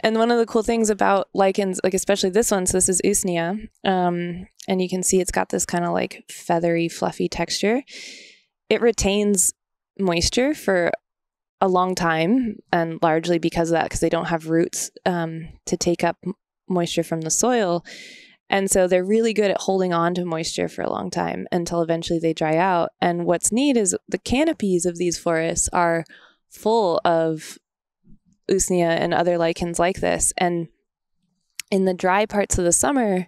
And one of the cool things about lichens, like especially this one, so this is usnea, um, and you can see it's got this kind of like feathery, fluffy texture. It retains moisture for a long time, and largely because of that, because they don't have roots um, to take up moisture from the soil. And so they're really good at holding on to moisture for a long time until eventually they dry out. And what's neat is the canopies of these forests are full of usnea and other lichens like this. And in the dry parts of the summer,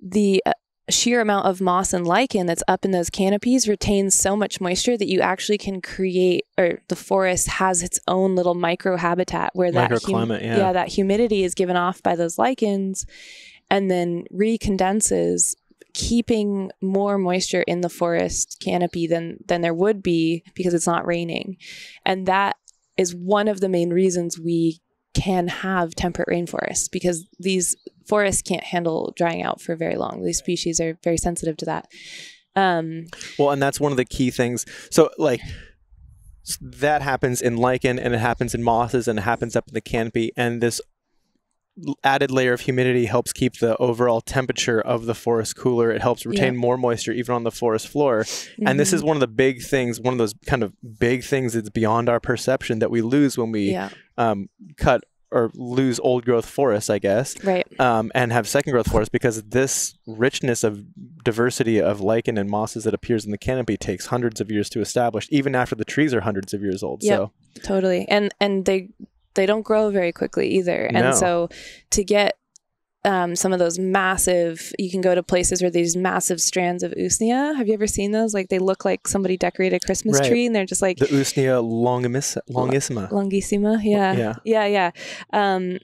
the uh, sheer amount of moss and lichen that's up in those canopies retains so much moisture that you actually can create, or the forest has its own little micro habitat where that hum- Microclimate, yeah. that humidity is given off by those lichens and then recondenses keeping more moisture in the forest canopy than than there would be because it's not raining. And that is one of the main reasons we can have temperate rainforests because these forests can't handle drying out for very long. These species are very sensitive to that. Um, Well, and that's one of the key things. So, like, that happens in lichen and it happens in mosses and it happens up in the canopy. And this added layer of humidity helps keep the overall temperature of the forest cooler. It helps retain more moisture even on the forest floor. And this is one of the big things, one of those kind of big things that's beyond our perception that we lose when we yeah, um, cut or lose old growth forests, I guess right. um, and have second growth forests because this richness of diversity of lichen and mosses that appears in the canopy takes hundreds of years to establish, even after the trees are hundreds of years old. Yep. So totally and and they they don't grow very quickly either No. and so to get um, some of those massive you can go to places where these massive strands of usnea have you ever seen those like they look like somebody decorated a christmas Right. tree and they're just like the Usnea longimis- longissima. longissima yeah Yeah. yeah yeah um,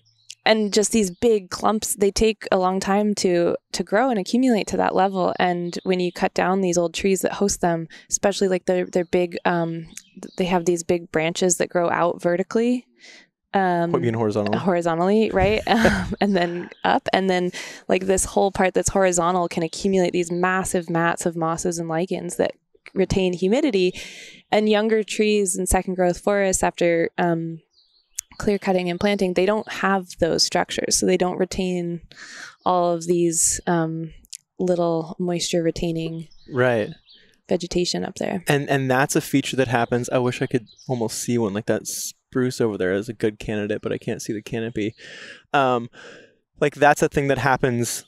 and just these big clumps they take a long time to to grow and accumulate to that level and when you cut down these old trees that host them especially like they're, they're big um, they have these big branches that grow out vertically um, What you mean horizontal? horizontally, right? Um, and then up. And then, like, this whole part that's horizontal can accumulate these massive mats of mosses and lichens that retain humidity. And younger trees and second growth forests, after um, clear cutting and planting, they don't have those structures. So they don't retain all of these um, little moisture retaining Right. vegetation up there. And and that's a feature that happens. I wish I could almost see one like that spruce over there is a good candidate, but I can't see the canopy. Um, like that's a thing that happens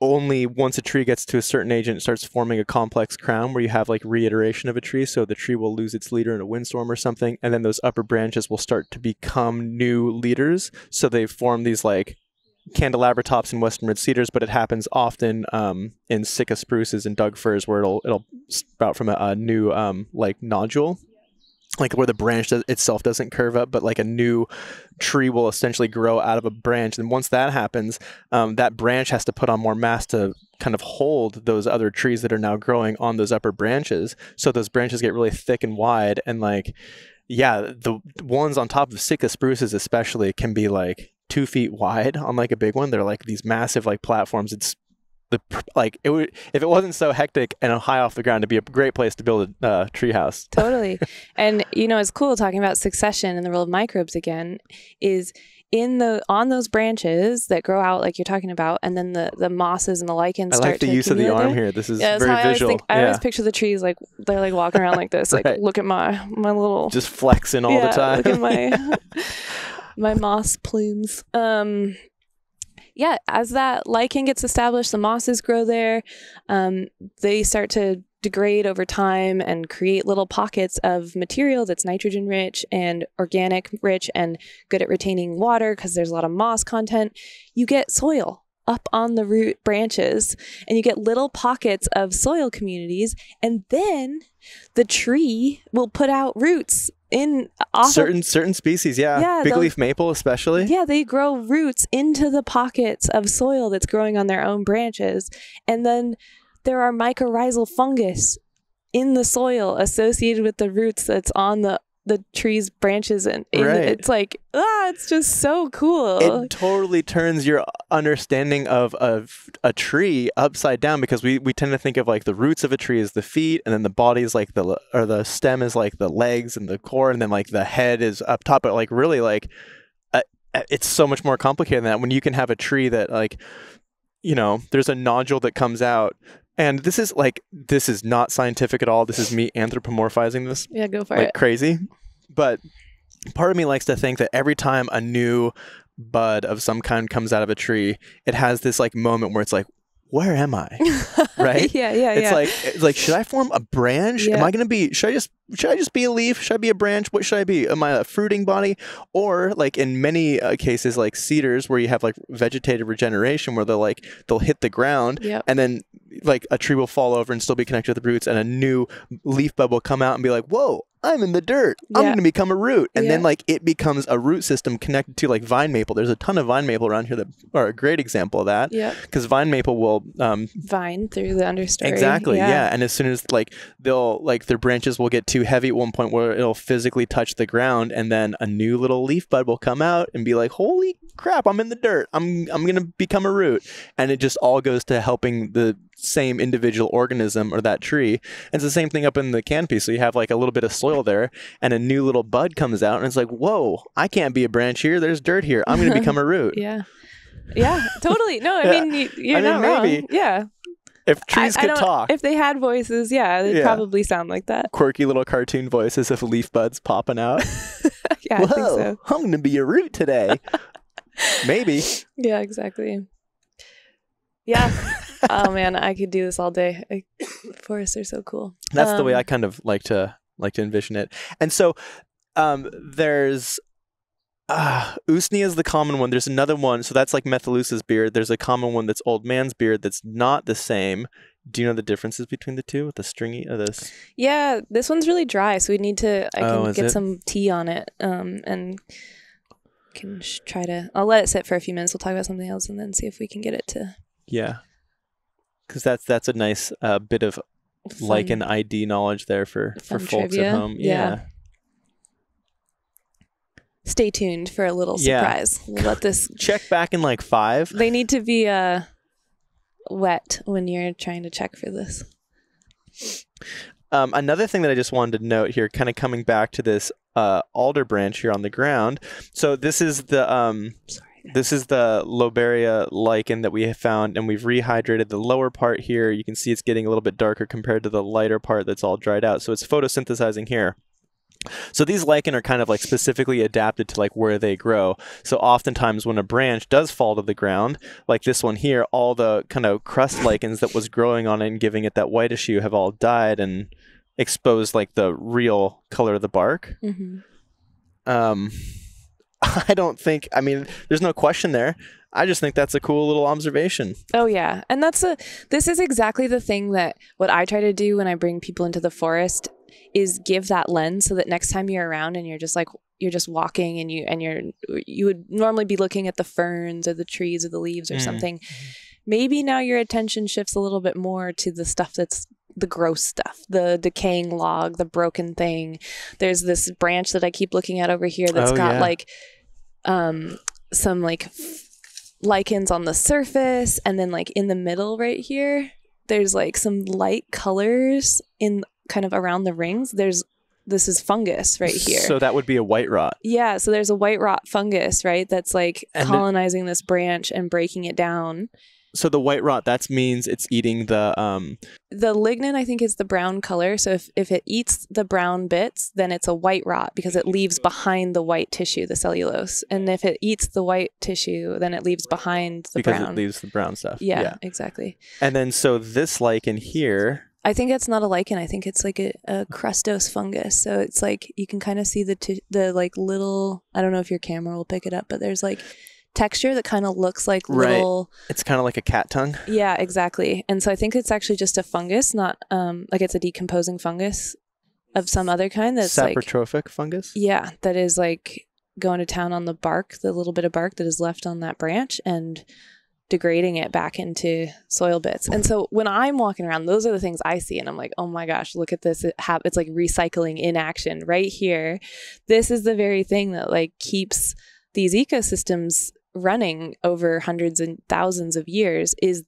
only once a tree gets to a certain age and it starts forming a complex crown where you have like reiteration of a tree. So the tree will lose its leader in a windstorm or something, and then those upper branches will start to become new leaders. So they form these like candelabra tops and western red cedars, but it happens often um, in Sitka spruces and Doug firs where it'll it'll sprout from a, a new um, like nodule, like where the branch does, itself doesn't curve up, but like a new tree will essentially grow out of a branch. And once that happens, um, that branch has to put on more mass to kind of hold those other trees that are now growing on those upper branches. So those branches get really thick and wide, and like yeah, the ones on top of Sitka spruces especially can be like two feet wide on like a big one. They're like these massive like platforms. It's the like it would if it wasn't so hectic and high off the ground, it'd be a great place to build a uh, treehouse. totally and you know it's cool talking about succession and the role of microbes again is in the on those branches that grow out like you're talking about and then the the mosses and the lichens I start like the to use of the arm here. This is yeah very I always visual. think I yeah, always picture the trees like they're like walking around like this like Right. look at my my little just flexing all yeah, the time. look at my my moss plumes um yeah as that lichen gets established the mosses grow there um, they start to degrade over time and create little pockets of material that's nitrogen rich and organic rich and good at retaining water because there's a lot of moss content. You get soil up on the root branches and you get little pockets of soil communities and then the tree will put out roots in uh, of certain certain species, yeah, Yeah, big leaf maple especially. yeah, they grow roots into the pockets of soil that's growing on their own branches. And then there are mycorrhizal fungus in the soil associated with the roots that's on the the tree's branches and in Right. it's like ah it's just so cool. It totally turns your understanding of, of a tree upside down because we, we tend to think of like the roots of a tree as the feet and then the body is like the or the stem is like the legs and the core and then like the head is up top. But like really like uh, uh, it's so much more complicated than that. When you can have a tree that like you know there's a nodule that comes out and this is like this is not scientific at all this is me anthropomorphizing this yeah go for like it crazy. But part of me likes to think that every time a new bud of some kind comes out of a tree, it has this like moment where it's like, where am I? right? yeah yeah It's yeah like it's like should I form a branch? Am I going to be should I just should I just be a leaf? Should I be a branch? What should I be? Am I a fruiting body? Or like in many uh, cases like cedars where you have like vegetative regeneration where they'll like they'll hit the ground Yep. and then like a tree will fall over and still be connected to the roots and a new leaf bud will come out and be like, "Whoa, I'm in the dirt. I'm going to become a root. And then like it becomes a root system connected to like vine maple. There's a ton of vine maple around here that are a great example of that. Yeah. Because vine maple will um, Vine through the understory. Exactly. Yeah. And as soon as like they'll like their branches will get too heavy at one point where it'll physically touch the ground and then a new little leaf bud will come out and be like, "Holy crap, I'm in the dirt. I'm I'm going to become a root." And it just all goes to helping the same individual organism or that tree. And it's the same thing up in the canopy. So you have like a little bit of soil there and a new little bud comes out and it's like, "Whoa, I can't be a branch here. There's dirt here. I'm going to become a root." Yeah. Yeah, totally. No, I Yeah. mean you, you're I mean, not wrong. Yeah, If trees I could don't- talk. If they had voices, yeah, they'd Yeah. probably sound like that. Quirky little cartoon voices of leaf buds popping out. yeah, I think so. I'm going to be a root today. Maybe. Yeah, exactly. Yeah. oh man, I could do this all day. I, forests are so cool. That's the way Um, I kind of like to like to envision it. And so um there's uh, Usnea is the common one. There's another one. So that's like Methuselah's beard. There's a common one that's old man's beard that's not the same. Do you know the differences between the two with the stringy of this? Yeah, this one's really dry, so we need to. I Oh, can is get it? some tea on it, um, and can sh- try to. I'll let it sit for a few minutes. We'll talk about something else, and then see if we can get it to. Yeah. Cuz that's that's a nice uh, bit of like an ID knowledge there for for fun folks trivia. at home. Yeah. yeah. Stay tuned for a little Yeah. surprise. We'll let this. Check back in like 5. They need to be uh, wet when you're trying to check for this. Um, another thing that I just wanted to note here, kind of coming back to this uh, alder branch here on the ground. So this is the um, Sorry. This is the lobaria lichen that we have found, and we've rehydrated the lower part here. You can see it's getting a little bit darker compared to the lighter part that's all dried out. So it's photosynthesizing here. So these lichen are kind of like specifically adapted to like where they grow. So oftentimes when a branch does fall to the ground, like this one here, all the kind of crust lichens that was growing on it and giving it that whitish hue have all died and exposed like the real color of the bark. hmm Um, I don't think. I mean, there's no question there. I just think that's a cool little observation. Oh yeah, and that's a. This is exactly the thing that what I try to do when I bring people into the forest is give that lens so that next time you're around and you're just like you're just walking and you and you're you would normally be looking at the ferns or the trees or the leaves or Mm. something. Maybe now your attention shifts a little bit more to the stuff that's the gross stuff, the decaying log, the broken thing. There's this branch that I keep looking at over here that's Oh, got yeah. like um some like f- lichens on the surface and then like in the middle right here there's like some light colors in kind of around the rings. There's this is fungus right here. So that would be a white rot. yeah so there's a white rot fungus right that's like And the- colonizing this branch and breaking it down So the white rot that means it's eating the um. the lignin i think is the brown color so if, if it eats the brown bits then it's a white rot because it leaves behind the white tissue the cellulose and if it eats the white tissue then it leaves behind the because brown it leaves the brown stuff. yeah, exactly And then so this lichen here. I think it's not a lichen. I think it's like a, a crustose fungus. So it's like you can kind of see the t- the like little. I don't know if your camera will pick it up, but there's like texture that kind of looks like Right. little. It's kind of like a cat tongue. Yeah, exactly. And so I think it's actually just a fungus, not um like it's a decomposing fungus of some other kind that's like Saprotrophic fungus. yeah, that is like going to town on the bark, the little bit of bark that is left on that branch and degrading it back into soil bits. And so when I'm walking around, those are the things I see and I'm like, "Oh my gosh, look at this. It hap- it's like recycling in action right here. This is the very thing that like keeps these ecosystems running over hundreds and thousands of years is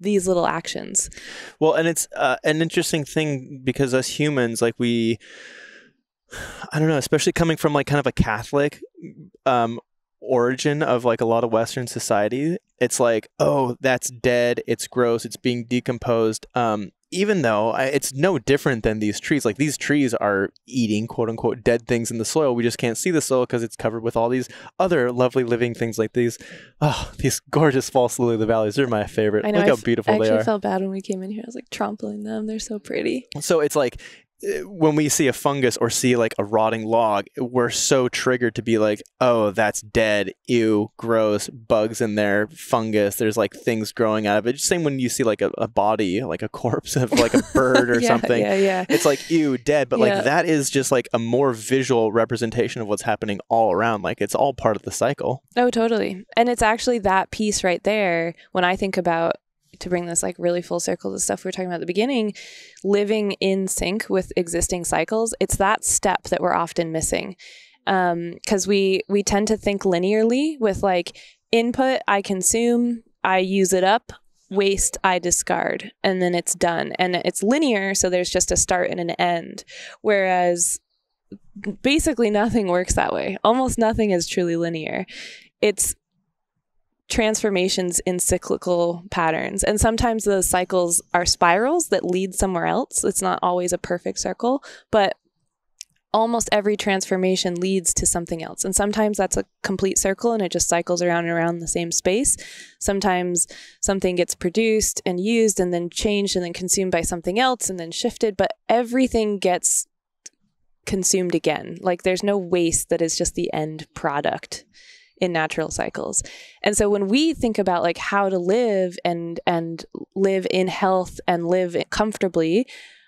these little actions. Well, and it's uh, an interesting thing because us humans, like we, I don't know, especially coming from like kind of a Catholic um, origin of like a lot of Western society, it's like, oh, that's dead. It's gross. It's being decomposed. Um, even though I, it's no different than these trees. Like these trees are eating quote unquote dead things in the soil. We just can't see the soil because it's covered with all these other lovely living things like these. Oh, these gorgeous false lily of the valleys. They're my favorite. I know Look I how beautiful I they actually felt bad when we came in here. I was like trampling them. They're so pretty. So it's like when we see a fungus or see like a rotting log, we're so triggered to be like, oh, that's dead. Ew, gross, bugs in there, fungus. There's like things growing out of it. Same when you see like a, a body, like a corpse of like a bird or yeah, something. Yeah, yeah. It's like, ew, dead. But Yeah. like that is just like a more visual representation of what's happening all around. Like it's all part of the cycle. Oh, totally. And it's actually that piece right there when I think about to bring this like really full circle to stuff we were talking about at the beginning, living in sync with existing cycles. It's that step that we're often missing. Um, cuz we we tend to think linearly with like input I consume, I use it up, waste I discard, and then it's done. And it's linear, so there's just a start and an end. Whereas basically nothing works that way. Almost nothing is truly linear. It's transformations in cyclical patterns. And sometimes those cycles are spirals that lead somewhere else. It's not always a perfect circle, but almost every transformation leads to something else. And sometimes that's a complete circle and it just cycles around and around the same space. Sometimes something gets produced and used and then changed and then consumed by something else and then shifted, but everything gets consumed again. Like there's no waste that is just the end product in natural cycles. And so when we think about like how to live and and live in health and live comfortably,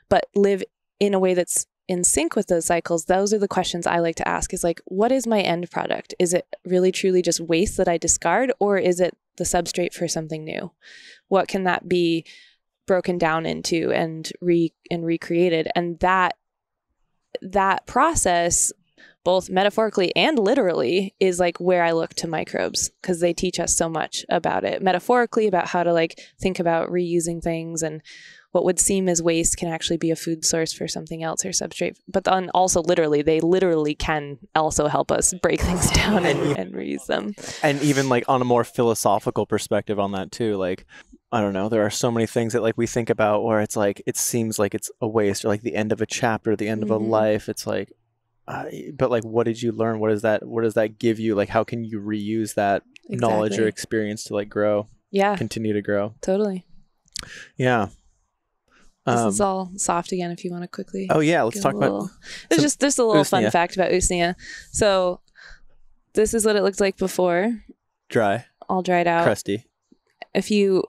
but live in a way that's in sync with those cycles, those are the questions I like to ask is like, what is my end product? Is it really truly just waste that I discard, or is it the substrate for something new? What can that be broken down into and re and recreated? And that that process both metaphorically and literally is like where I look to microbes because they teach us so much about it. Metaphorically about how to like think about reusing things and what would seem as waste can actually be a food source for something else or substrate. But then also literally, they literally can also help us break things down and, and reuse them. and even like on a more philosophical perspective on that too like i don't know there are so many things that like we think about where it's like it seems like it's a waste or like the end of a chapter the end of a Mhm. life it's like uh, but like what did you learn? What does that what does that give you? Like how can you reuse that knowledge or experience to like grow? Yeah, continue to grow? Totally. yeah. This Um, is all soft again if you want to quickly. oh yeah let's talk a about little- There's some just just a little fun fact about usnea. So this is what it looked like before, dry. All dried out. crusty. If you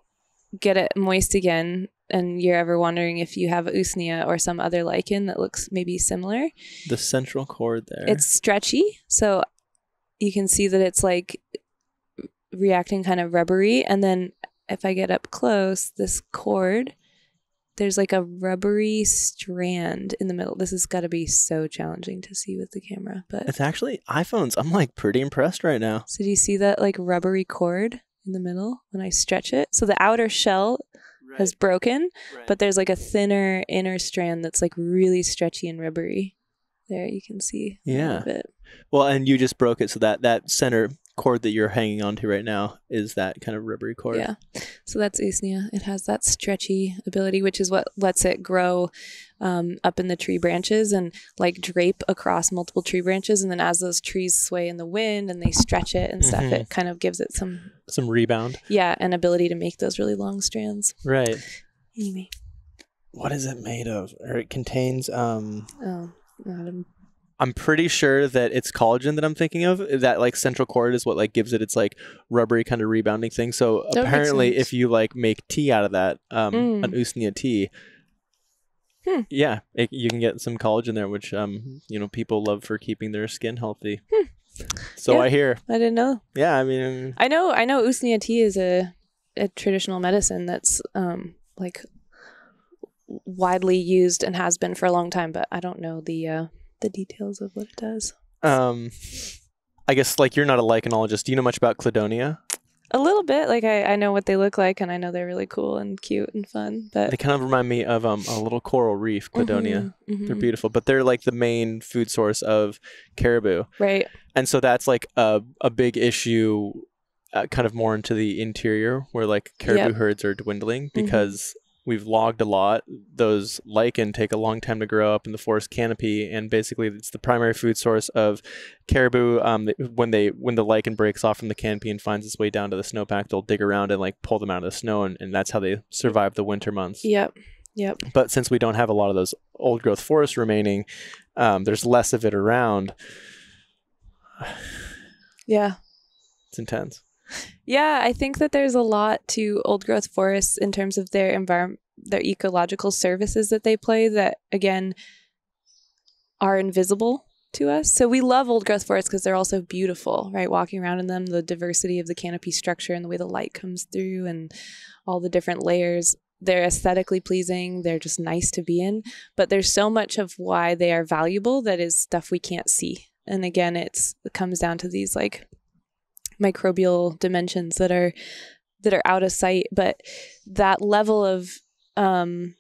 get it moist again, and you're ever wondering if you have usnea or some other lichen that looks maybe similar, the central cord there it's stretchy. So you can see that it's like reacting kind of rubbery. And then if I get up close, this cord, there's like a rubbery strand in the middle. This has got to be so challenging to see with the camera. But it's actually iphones i'm like pretty impressed right now so do you see that like rubbery cord in the middle when I stretch it? So the outer shell has broken, but there's like a thinner inner strand that's like really stretchy and rubbery. There you can see Yeah. little bit. Well, and you just broke it, so that that center cord that you're hanging onto right now is that kind of rubbery cord. Yeah. So that's usnea. It has that stretchy ability, which is what lets it grow um, up in the tree branches and like drape across multiple tree branches. And then as those trees sway in the wind and they stretch it and stuff, Mhm. it kind of gives it some, Some rebound. yeah, an ability to make those really long strands. Right. Anyway. What is it made of? Or it contains um Oh, Adam. I'm pretty sure that it's collagen that I'm thinking of. That like central cord is what like gives it its like rubbery kind of rebounding thing. So That apparently, if you like make tea out of that, um, Mm. an usnea tea, Hmm. yeah, it, you can get some collagen there, which um, you know, people love for keeping their skin healthy. So Yeah. I hear, I didn't know. yeah. I mean, I know. I know. Usnea tea is a a traditional medicine that's um like widely used and has been for a long time, but I don't know the uh the details of what it does. um, I guess like you're not a lichenologist. Do you know much about cladonia? A little bit. Like I I know what they look like, and I know they're really cool and cute and fun. But They kind of remind me of um a little coral reef, cladonia. Mhm, They're mhm. beautiful, but they're like the main food source of caribou. right. and so that's like a, a big issue uh, kind of more into the interior where like caribou Yep. herds are dwindling Mhm. because we've logged a lot those lichen take a long time to grow up in the forest canopy and basically it's the primary food source of caribou um, when they when the lichen breaks off from the canopy and finds its way down to the snowpack they'll dig around and like pull them out of the snow and, and that's how they survive the winter months Yep. Yep. But since we don't have a lot of those old growth forests remaining, um, there's less of it around. Yeah. It's intense. Yeah, I think that there's a lot to old growth forests in terms of their environment, their ecological services that they play that again are invisible to us. So we love old growth forests because they're also beautiful, right? Walking around in them, the diversity of the canopy structure and the way the light comes through and all the different layers. They're aesthetically pleasing. They're just nice to be in. But there's so much of why they are valuable that is stuff we can't see. And again, it's it comes down to these like microbial dimensions that are that are out of sight but that level of um,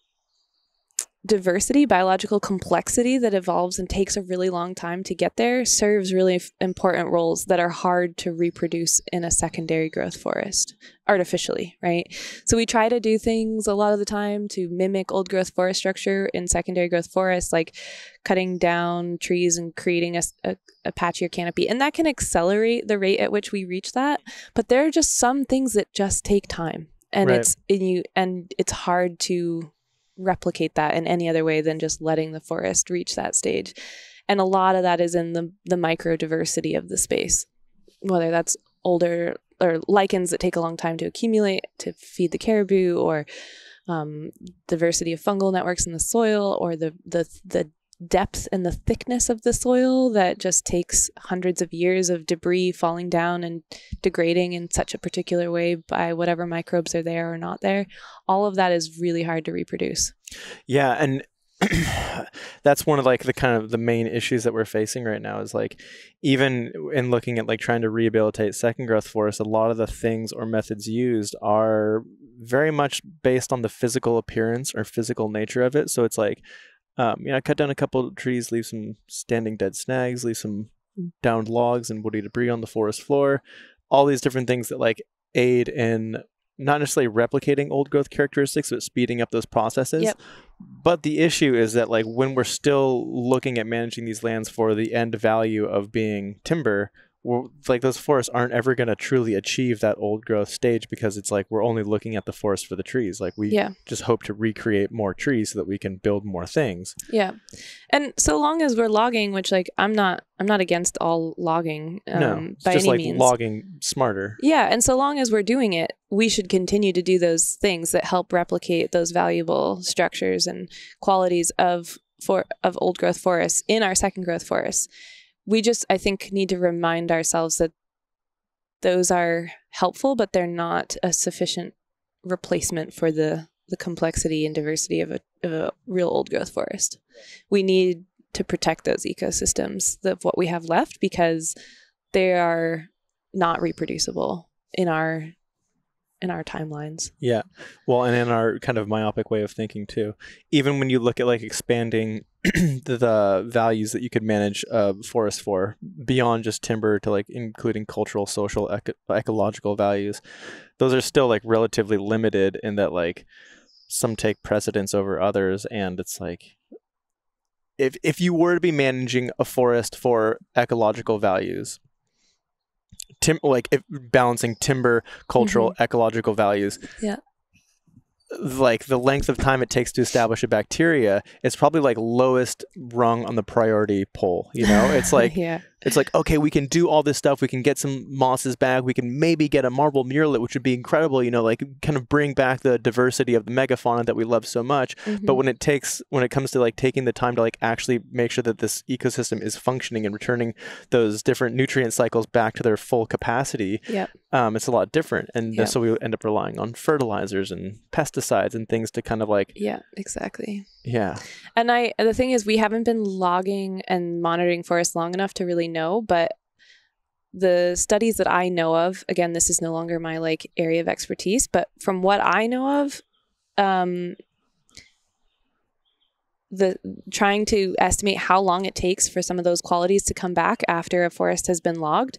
diversity biological complexity that evolves and takes a really long time to get there serves really f- important roles that are hard to reproduce in a secondary growth forest artificially right so we try to do things a lot of the time to mimic old growth forest structure in secondary growth forests like cutting down trees and creating a, a, a patchier canopy and that can accelerate the rate at which we reach that but there are just some things that just take time and Right. it's and you and it's hard to replicate that in any other way than just letting the forest reach that stage. And a lot of that is in the the micro diversity of the space whether that's older or lichens that take a long time to accumulate to feed the caribou or um, diversity of fungal networks in the soil or the the the depth and the thickness of the soil that just takes hundreds of years of debris falling down and degrading in such a particular way by whatever microbes are there or not there all of that is really hard to reproduce Yeah, and that's one of like the kind of the main issues that we're facing right now is like even in looking at like trying to rehabilitate second growth forests, a lot of the things or methods used are very much based on the physical appearance or physical nature of it. So it's like um, you know, I cut down a couple of trees, leave some standing dead snags, leave some downed logs and woody debris on the forest floor. All these different things that like aid in not necessarily replicating old growth characteristics, but speeding up those processes. Yep. But the issue is that like when we're still looking at managing these lands for the end value of being timber, like those forests aren't ever going to truly achieve that old growth stage because it's like we're only looking at the forest for the trees. Like we yeah just hope to recreate more trees so that we can build more things. Yeah. And so long as we're logging, which like I'm not I'm not against all logging um, no, it's by just any like means. logging smarter. yeah, and so long as we're doing it, we should continue to do those things that help replicate those valuable structures and qualities of for of old growth forests in our second growth forests. We just I think need to remind ourselves that those are helpful, but they're not a sufficient replacement for the the complexity and diversity of a of a real old growth forest. We need to protect those ecosystems of what we have left because they are not reproducible in our in our timelines. Yeah. Well, and in our kind of myopic way of thinking too, even when you look at like expanding the, values that you could manage a forest for beyond just timber to like including cultural, social, eco- ecological values, those are still like relatively limited in that like some take precedence over others, and it's like if if you were to be managing a forest for ecological values. Tim, like if balancing timber, cultural, mm-hmm. ecological values, Yeah. like the length of time it takes to establish a bacteria is probably like lowest rung on the priority pole you know? It's like yeah, it's like okay we can do all this stuff we can get some mosses back we can maybe get a marble murrelet which would be incredible you know like kind of bring back the diversity of the megafauna that we love so much but Mhm. when it takes when it comes to like taking the time to like actually make sure that this ecosystem is functioning and returning those different nutrient cycles back to their full capacity Yep. um, it's a lot different and Yep. so we end up relying on fertilizers and pesticides and things to kind of like yeah, exactly. Yeah. And I the thing is we haven't been logging and monitoring forests long enough to really know, but the studies that I know of, again, this is no longer my like area of expertise, but from what I know of, um the trying to estimate how long it takes for some of those qualities to come back after a forest has been logged,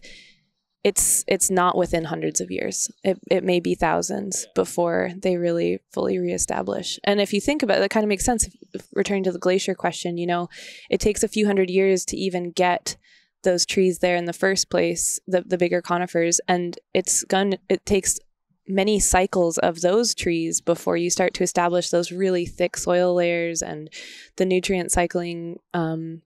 it's it's not within hundreds of years. It it may be thousands before they really fully reestablish. And if you think about it, that kind of makes sense. If, if returning to the glacier question, you know, it takes a few hundred years to even get those trees there in the first place, the the bigger conifers, and it's gone. It takes many cycles of those trees before you start to establish those really thick soil layers and the nutrient cycling um,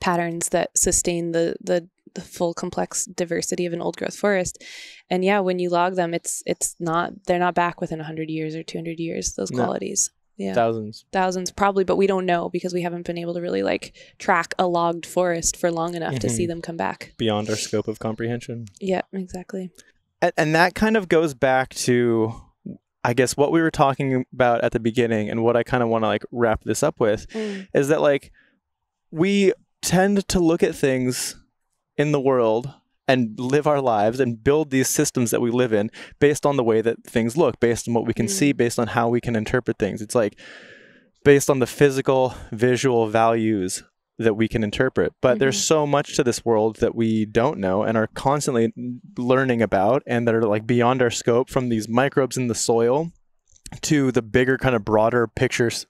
patterns that sustain the the the full complex diversity of an old growth forest. And yeah, when you log them, it's it's not they're not back within 100 years or 200 years those No. qualities. Yeah. Thousands. Thousands probably, but we don't know because we haven't been able to really like track a logged forest for long enough to see Mhm. them come back. Beyond our scope of comprehension. Yeah, exactly. And, and that kind of goes back to, I guess, what we were talking about at the beginning, and what I kind of want to like wrap this up with is that like we tend to look at things in the world and live our lives and build these systems that we live in based on the way that things look, based on what we can Mm. see, based on how we can interpret things. It's like based on the physical, visual values that we can interpret. But there's so much to this world that we don't know and are constantly learning about and that are like beyond our scope from these microbes in the soil to the bigger kind of broader pictures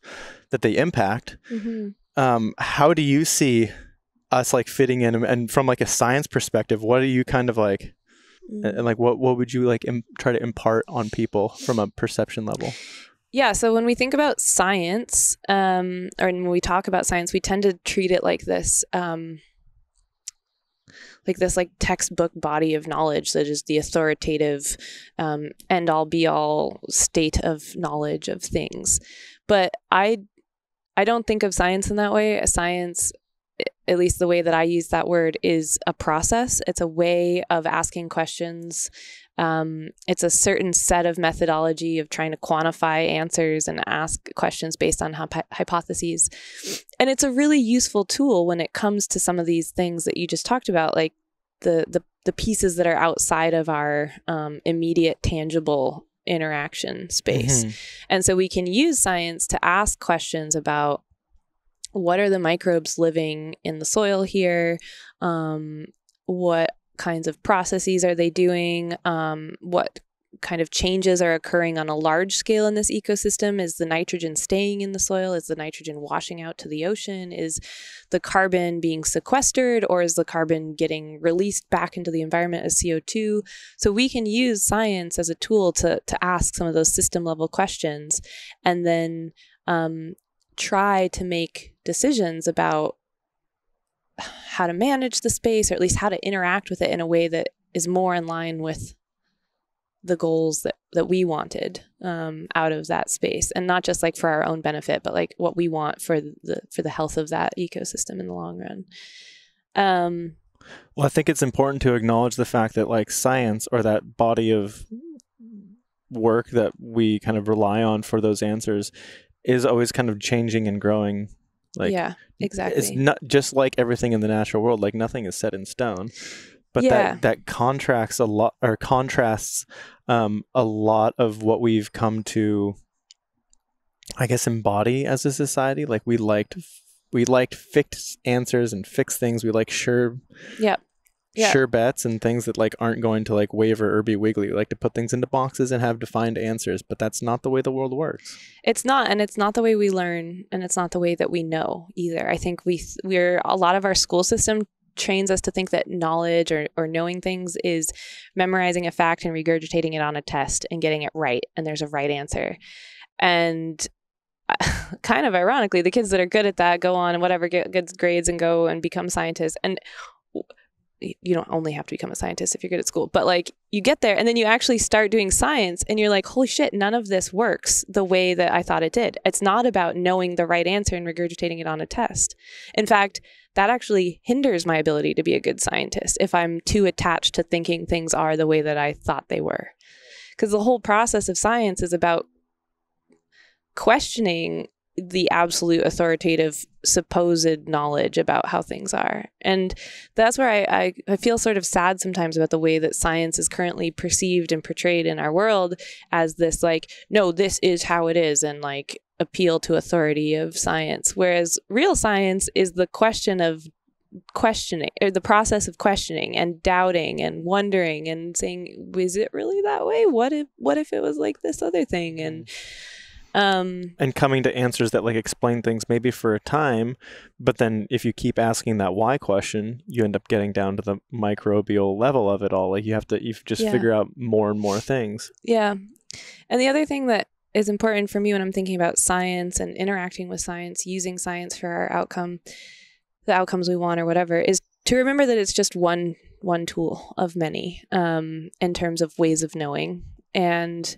that they impact hmm um, how do you see us like fitting in and from like a science perspective what are you kind of like and like what what would you like Im- try to impart on people from a perception level Yeah. So when we think about science, um, or when we talk about science, we tend to treat it like this, um, like this like textbook body of knowledge that is the authoritative, um, end all be all state of knowledge of things. But I, I don't think of science in that way. A science, at least the way that I use that word, is a process. It's a way of asking questions um, it's a certain set of methodology of trying to quantify answers and ask questions based on hypo- hypotheses. And it's a really useful tool when it comes to some of these things that you just talked about, like the the, the pieces that are outside of our um, immediate tangible interaction space. Mhm. And so we can use science to ask questions about what are the microbes living in the soil here? Um, what kinds of processes are they doing? Um, what kind of changes are occurring on a large scale in this ecosystem? Is the nitrogen staying in the soil? Is the nitrogen washing out to the ocean? Is the carbon being sequestered or is the carbon getting released back into the environment as CO2? So we can use science as a tool to, to ask some of those system level questions and then um, try to make decisions about how to manage the space or at least how to interact with it in a way that is more in line with the goals that, that we wanted um, out of that space. And not just like for our own benefit but like what we want for the for the health of that ecosystem in the long run. Um, well i think it's important to acknowledge the fact that like science or that body of work that we kind of rely on for those answers is always kind of changing and growing like yeah exactly it's not just like everything in the natural world like nothing is set in stone but Yeah. that that contracts a lot or contrasts um, a lot of what we've come to i guess embody as a society like we liked we liked fixed answers and fixed things we like sure Yep. Yeah. sure bets and things that like aren't going to like waver or be wiggly we like to put things into boxes and have defined answers but that's not the way the world works It's not, and it's not the way we learn, and it's not the way that we know either. I think we we're a lot of our school system trains us to think that knowledge or, or knowing things is memorizing a fact and regurgitating it on a test and getting it right, and there's a right answer. And kind of ironically, the kids that are good at that go on and whatever get good grades and go and become scientists. And you don't only have to become a scientist if you're good at school, but like you get there and then you actually start doing science and you're like, holy shit, none of this works the way that I thought it did. It's not about knowing the right answer and regurgitating it on a test. In fact, that actually hinders my ability to be a good scientist if I'm too attached to thinking things are the way that I thought they were. Because the whole process of science is about questioning the absolute authoritative supposed knowledge about how things are. And that's where I, I, I feel sort of sad sometimes about the way that science is currently perceived and portrayed in our world as this like, no, this is how it is, and like appeal to authority of science. Whereas real science is the question of questioning or the process of questioning and doubting and wondering and saying, is it really that way? What if what if it was like this other thing? And mm-hmm. Um, and coming to answers that like explain things maybe for a time but then if you keep asking that why question you end up getting down to the microbial level of it all like you have to you just Yeah. figure out more and more things Yeah. And the other thing that is important for me when I'm thinking about science and interacting with science, using science for our outcome, the outcomes we want or whatever, is to remember that it's just one one tool of many um, in terms of ways of knowing. And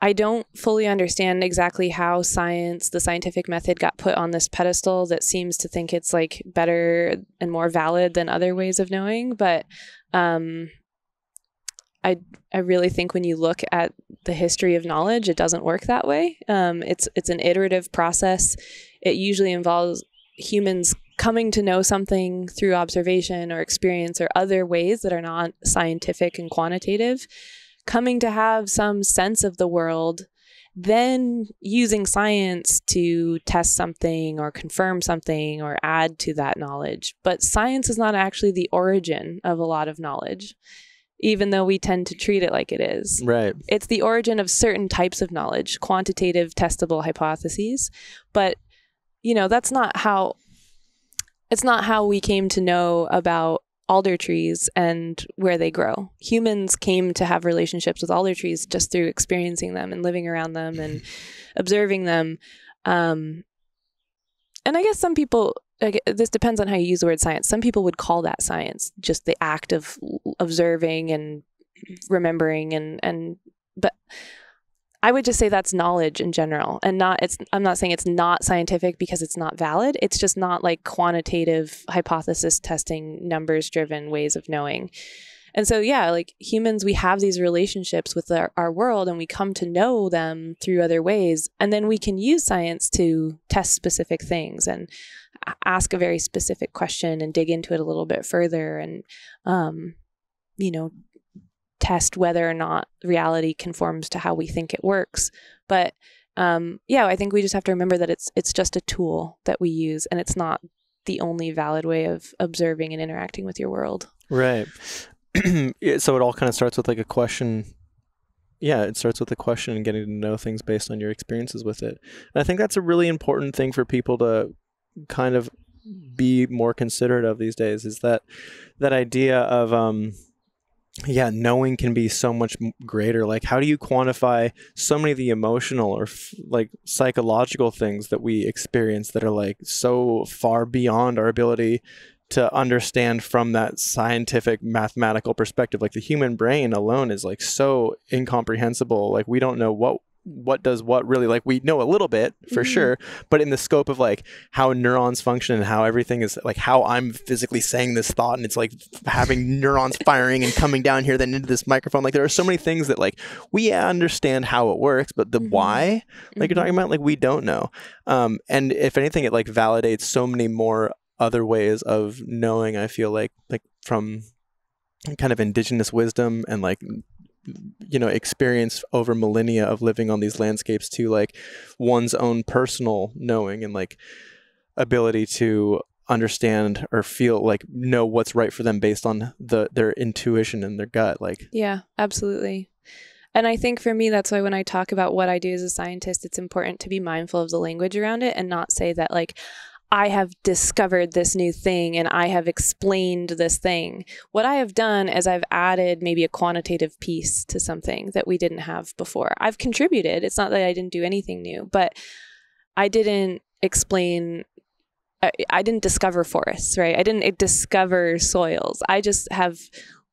I don't fully understand exactly how science, the scientific method, got put on this pedestal that seems to think it's like better and more valid than other ways of knowing. But um, I I really think when you look at the history of knowledge, it doesn't work that way. Um, it's it's an iterative process. It usually involves humans coming to know something through observation or experience or other ways that are not scientific and quantitative, coming to have some sense of the world, then using science to test something or confirm something or add to that knowledge. But science is not actually the origin of a lot of knowledge, even though we tend to treat it like it is right it's the origin of certain types of knowledge, quantitative testable hypotheses. But you know, that's not how it's not how we came to know about alder trees and where they grow. Humans came to have relationships with alder trees just through experiencing them and living around them and observing them. Um, and I guess some people, like, this depends on how you use the word science. Some people would call that science, just the act of observing and remembering and and but I would just say that's knowledge in general and not it's I'm not saying it's not scientific because it's not valid. It's just not like quantitative hypothesis testing numbers driven ways of knowing. And so yeah, like humans we have these relationships with our, our world and we come to know them through other ways and then we can use science to test specific things and ask a very specific question and dig into it a little bit further and um you know test whether or not reality conforms to how we think it works. But um, yeah, I think we just have to remember that it's it's just a tool that we use, and it's not the only valid way of observing and interacting with your world. right so it all kind of starts with like a question yeah it starts with a question and getting to know things based on your experiences with it and i think that's a really important thing for people to kind of be more considerate of these days is that that idea of um yeah knowing can be so much greater. Like how do you quantify so many of the emotional or f- like psychological things that we experience that are like so far beyond our ability to understand from that scientific mathematical perspective? Like the human brain alone is like so incomprehensible. Like we don't know what what does what really like we know a little bit for Mhm. sure but in the scope of like how neurons function and how everything is like how i'm physically saying this thought and it's like having neurons firing and coming down here then into this microphone like there are so many things that like we understand how it works but the Mhm. why like you're Mhm. talking about like we don't know um and if anything it like validates so many more other ways of knowing i feel like like from kind of indigenous wisdom and like you know experience over millennia of living on these landscapes to like one's own personal knowing and like ability to understand or feel like know what's right for them based on the their intuition and their gut like Yeah, absolutely. And I think for me, that's why when I talk about what I do as a scientist, it's important to be mindful of the language around it and not say that, like, I have discovered this new thing and I have explained this thing. What I have done is I've added maybe a quantitative piece to something that we didn't have before. I've contributed. It's not that I didn't do anything new, but I didn't explain. I, I didn't discover forests, right? I didn't discover soils. I just have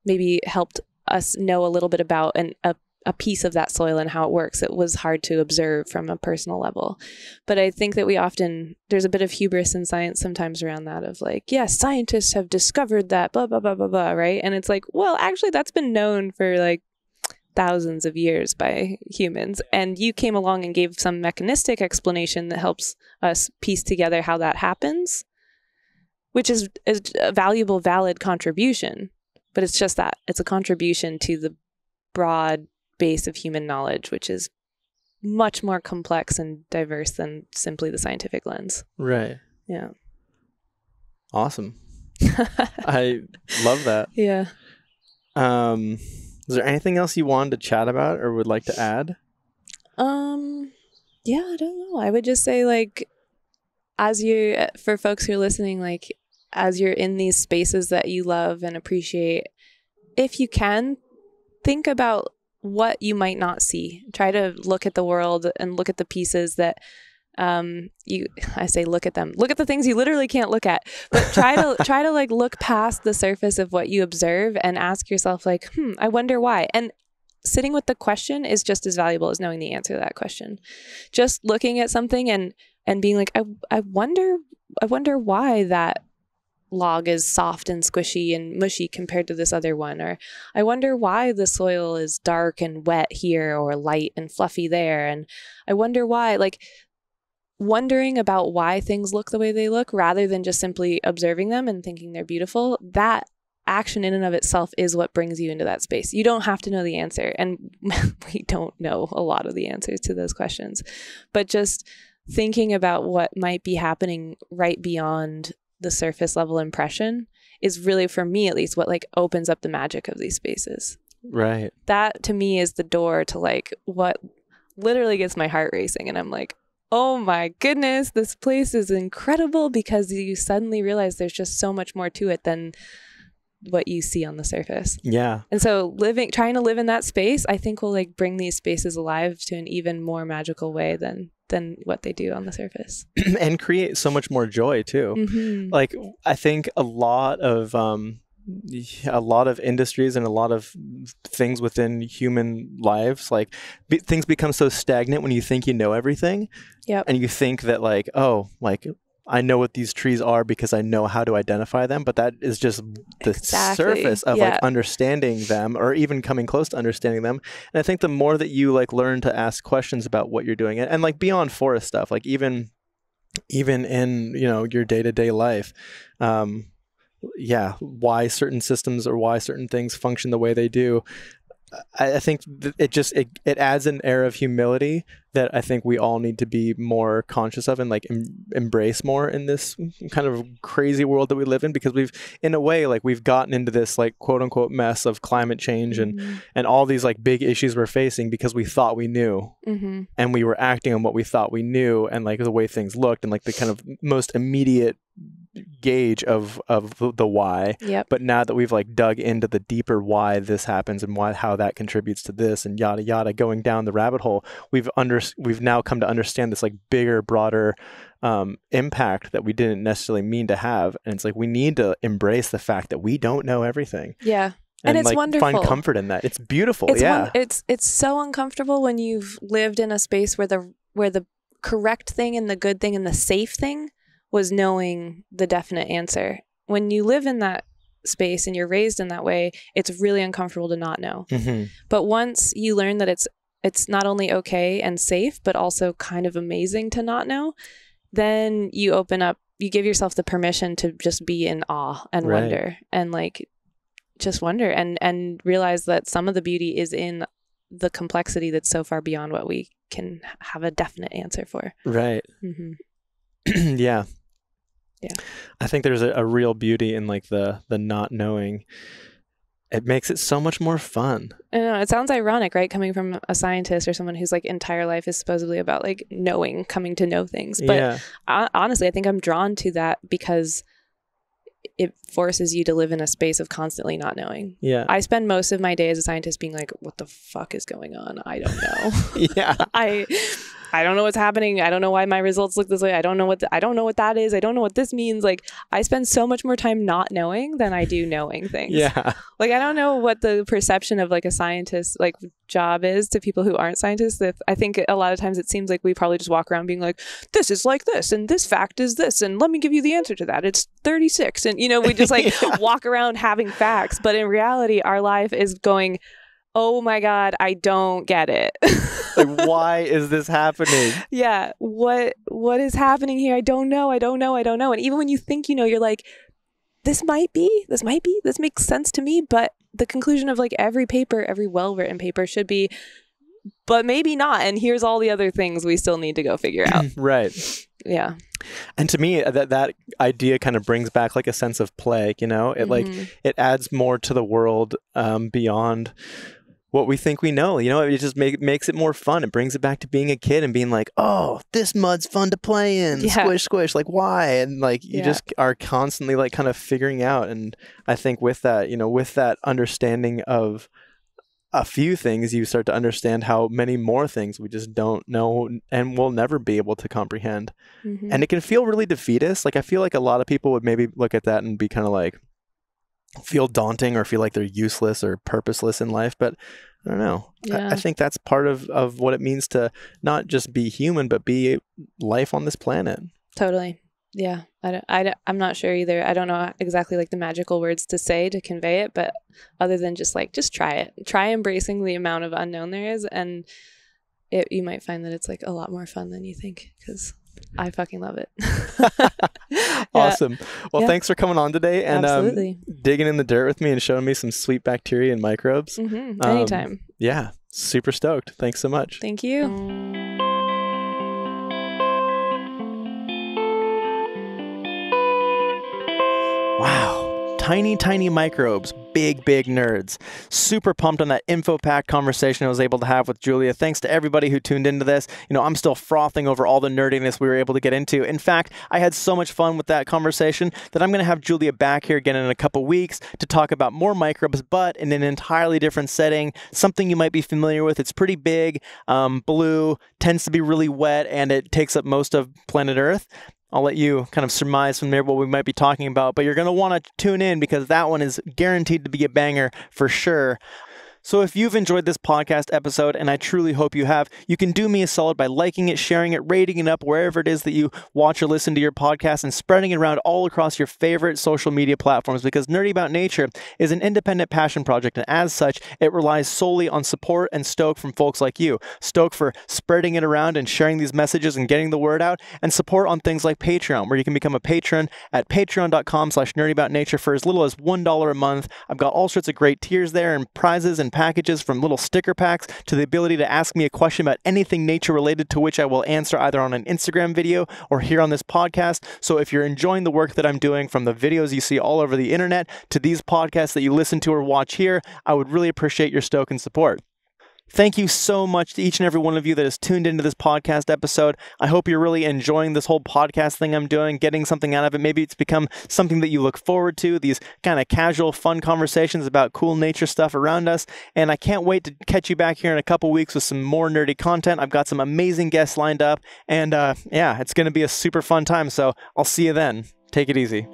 maybe helped us know a little bit about an, a, a piece of that soil and how it works. It was hard to observe from a personal level. But I think that we often, there's a bit of hubris in science sometimes around that of like, yes, scientists have discovered that, blah, blah, blah, blah, blah, right? And it's like, well, actually, that's been known for like thousands of years by humans. And you came along and gave some mechanistic explanation that helps us piece together how that happens, which is, is a valuable, valid contribution. But it's just that it's a contribution to the broad base of human knowledge, which is much more complex and diverse than simply the scientific lens. right Yeah. awesome i love that yeah. um is there anything else you wanted to chat about or would like to add Um Yeah, I don't know. I would just say like as you for folks who are listening like as you're in these spaces that you love and appreciate if you can think about what you might not see. Try to look at the world and look at the pieces that um you i say look at them. Look at the things you literally can't look at. But try to try to like look past the surface of what you observe and ask yourself like hmm i wonder why. And sitting with the question is just as valuable as knowing the answer to that question. Just looking at something and and being like i i wonder i wonder why that log is soft and squishy and mushy compared to this other one or i wonder why the soil is dark and wet here or light and fluffy there and i wonder why like wondering about why things look the way they look rather than just simply observing them and thinking they're beautiful that action in and of itself is what brings you into that space. You don't have to know the answer and we don't know a lot of the answers to those questions but just thinking about what might be happening right beyond the surface level impression is really for me at least what like opens up the magic of these spaces Right. that to me is the door to like what literally gets my heart racing and i'm like oh my goodness this place is incredible because you suddenly realize there's just so much more to it than what you see on the surface Yeah. and so living trying to live in that space i think will like bring these spaces alive to an even more magical way than than what they do on the surface and create so much more joy too. Mhm. Like I think a lot of um a lot of industries and a lot of things within human lives like be, things become so stagnant when you think you know everything Yep. and you think that like oh like i know what these trees are because i know how to identify them but that is just the Exactly. surface of Yeah. like understanding them or even coming close to understanding them and i think the more that you like learn to ask questions about what you're doing and, and like beyond forest stuff like even even in you know your day-to-day life um yeah why certain systems or why certain things function the way they do I, I think th- it just it, it adds an air of humility that I think we all need to be more conscious of and like em- embrace more in this kind of crazy world that we live in because we've in a way like we've gotten into this like quote unquote mess of climate change and Mhm. and all these like big issues we're facing because we thought we knew Mhm. and we were acting on what we thought we knew and like the way things looked and like the kind of most immediate gauge of of the- why. Yep. But now that we've like dug into the deeper why this happens and why how that contributes to this and yada yada going down the rabbit hole we've under we've now come to understand this like bigger broader um, impact that we didn't necessarily mean to have. And it's like we need to embrace the fact that we don't know everything. Yeah. And it's like find comfort in that. It's beautiful. It's yeah. one, it's it's so uncomfortable when you've lived in a space where the where the correct thing and the good thing and the safe thing was knowing the definite answer. When you live in that space and you're raised in that way, it's really uncomfortable to not know. Mhm. But once you learn that it's it's not only okay and safe, but also kind of amazing to not know, then you open up, you give yourself the permission to just be in awe and Right. wonder and like just wonder and and realize that some of the beauty is in the complexity that's so far beyond what we can have a definite answer for. right hmm yeah Yeah. i think there's a, a real beauty in like the the not knowing it makes it so much more fun I know it sounds ironic, right? Coming from a scientist or someone whose like entire life is supposedly about like knowing, coming to know things. But yeah hon- honestly, I think I'm drawn to that because it forces you to live in a space of constantly not knowing. yeah I spend most of my day as a scientist being like, "What the fuck is going on? I don't know. yeah I, I don't know what's happening. I don't know why my results look this way. I don't know what the, I don't know what that is. I don't know what this means. Like, I spend so much more time not knowing than I do knowing things. yeah Like, I don't know what the perception of like a scientist like job is to people who aren't scientists. If I think a lot of times it seems like we probably just walk around being like, "This is like this, and this fact is this, and let me give you the answer to that. It's 36." And you know, we just like Yeah. walk around having facts, but in reality, our life is going, "Oh my god, I don't get it." like why is this happening yeah, what what is happening here? I don't know. I don't know. I don't know. And even when you think you know, you're like, this might be, this might be, this makes sense to me. But the conclusion of like every paper, every well written paper should be, but maybe not. And here's all the other things we still need to go figure out. right Yeah. and to me that that idea kind of brings back like a sense of play you know it like Mhm. it adds more to the world um, beyond what we think we know. You know, it just make, makes it more fun. It brings it back to being a kid and being like, oh, this mud's fun to play in. Yeah. Squish, squish. Like, why? And like, you Yeah. just are constantly like kind of figuring out. And I think with that, you know, with that understanding of a few things, you start to understand how many more things we just don't know and will never be able to comprehend. Mhm. And it can feel really defeatist. Like, I feel like a lot of people would maybe look at that and be kind of like, feel daunting or feel like they're useless or purposeless in life. But I don't know. I, I think that's part of, of what it means to not just be human, but be life on this planet. Totally. Yeah. I don't, I don't, I'm not sure either. I don't know exactly like the magical words to say to convey it, but other than just like, just try it. Try embracing the amount of unknown there is. And it, you might find that it's like a lot more fun than you think because I fucking love it. Yeah, Awesome. Well, Yeah. thanks for coming on today and um, digging in the dirt with me and showing me some sweet bacteria and microbes. hmm um, Anytime. Yeah, super stoked. Thanks so much. Thank you. Wow. Tiny, tiny microbes, big, big nerds. Super pumped on that info pack conversation I was able to have with Julia. Thanks to everybody who tuned into this. You know, I'm still frothing over all the nerdiness we were able to get into. In fact, I had so much fun with that conversation that I'm going to have Julia back here again in a couple weeks to talk about more microbes, but in an entirely different setting. Something you might be familiar with. It's pretty big, um, blue, tends to be really wet, and it takes up most of planet Earth. I'll let you kind of surmise from there what we might be talking about, but you're going to want to tune in because that one is guaranteed to be a banger for sure. So, if you've enjoyed this podcast episode, and I truly hope you have, you can do me a solid by liking it, sharing it, rating it up wherever it is that you watch or listen to your podcast, and spreading it around all across your favorite social media platforms because Nerdy About Nature is an independent passion project, and as such, it relies solely on support and stoke from folks like you. Stoke for spreading it around and sharing these messages and getting the word out, and support on things like Patreon, where you can become a patron at patreon.com slash nerdyaboutnature for as little as $1 a month. I've got all sorts of great tiers there and prizes and packages from little sticker packs to the ability to ask me a question about anything nature related to which I will answer either on an Instagram video or here on this podcast. So if you're enjoying the work that I'm doing from the videos you see all over the internet to these podcasts that you listen to or watch here, I would really appreciate your stoke and support. Thank you so much to each and every one of you that has tuned into this podcast episode. I hope you're really enjoying this whole podcast thing I'm doing, getting something out of it. Maybe it's become something that you look forward to, these kind of casual, fun conversations about cool nature stuff around us. And I can't wait to catch you back here in a couple weeks with some more nerdy content. I've got some amazing guests lined up. And uh, yeah, it's going to be a super fun time. So I'll see you then. Take it easy.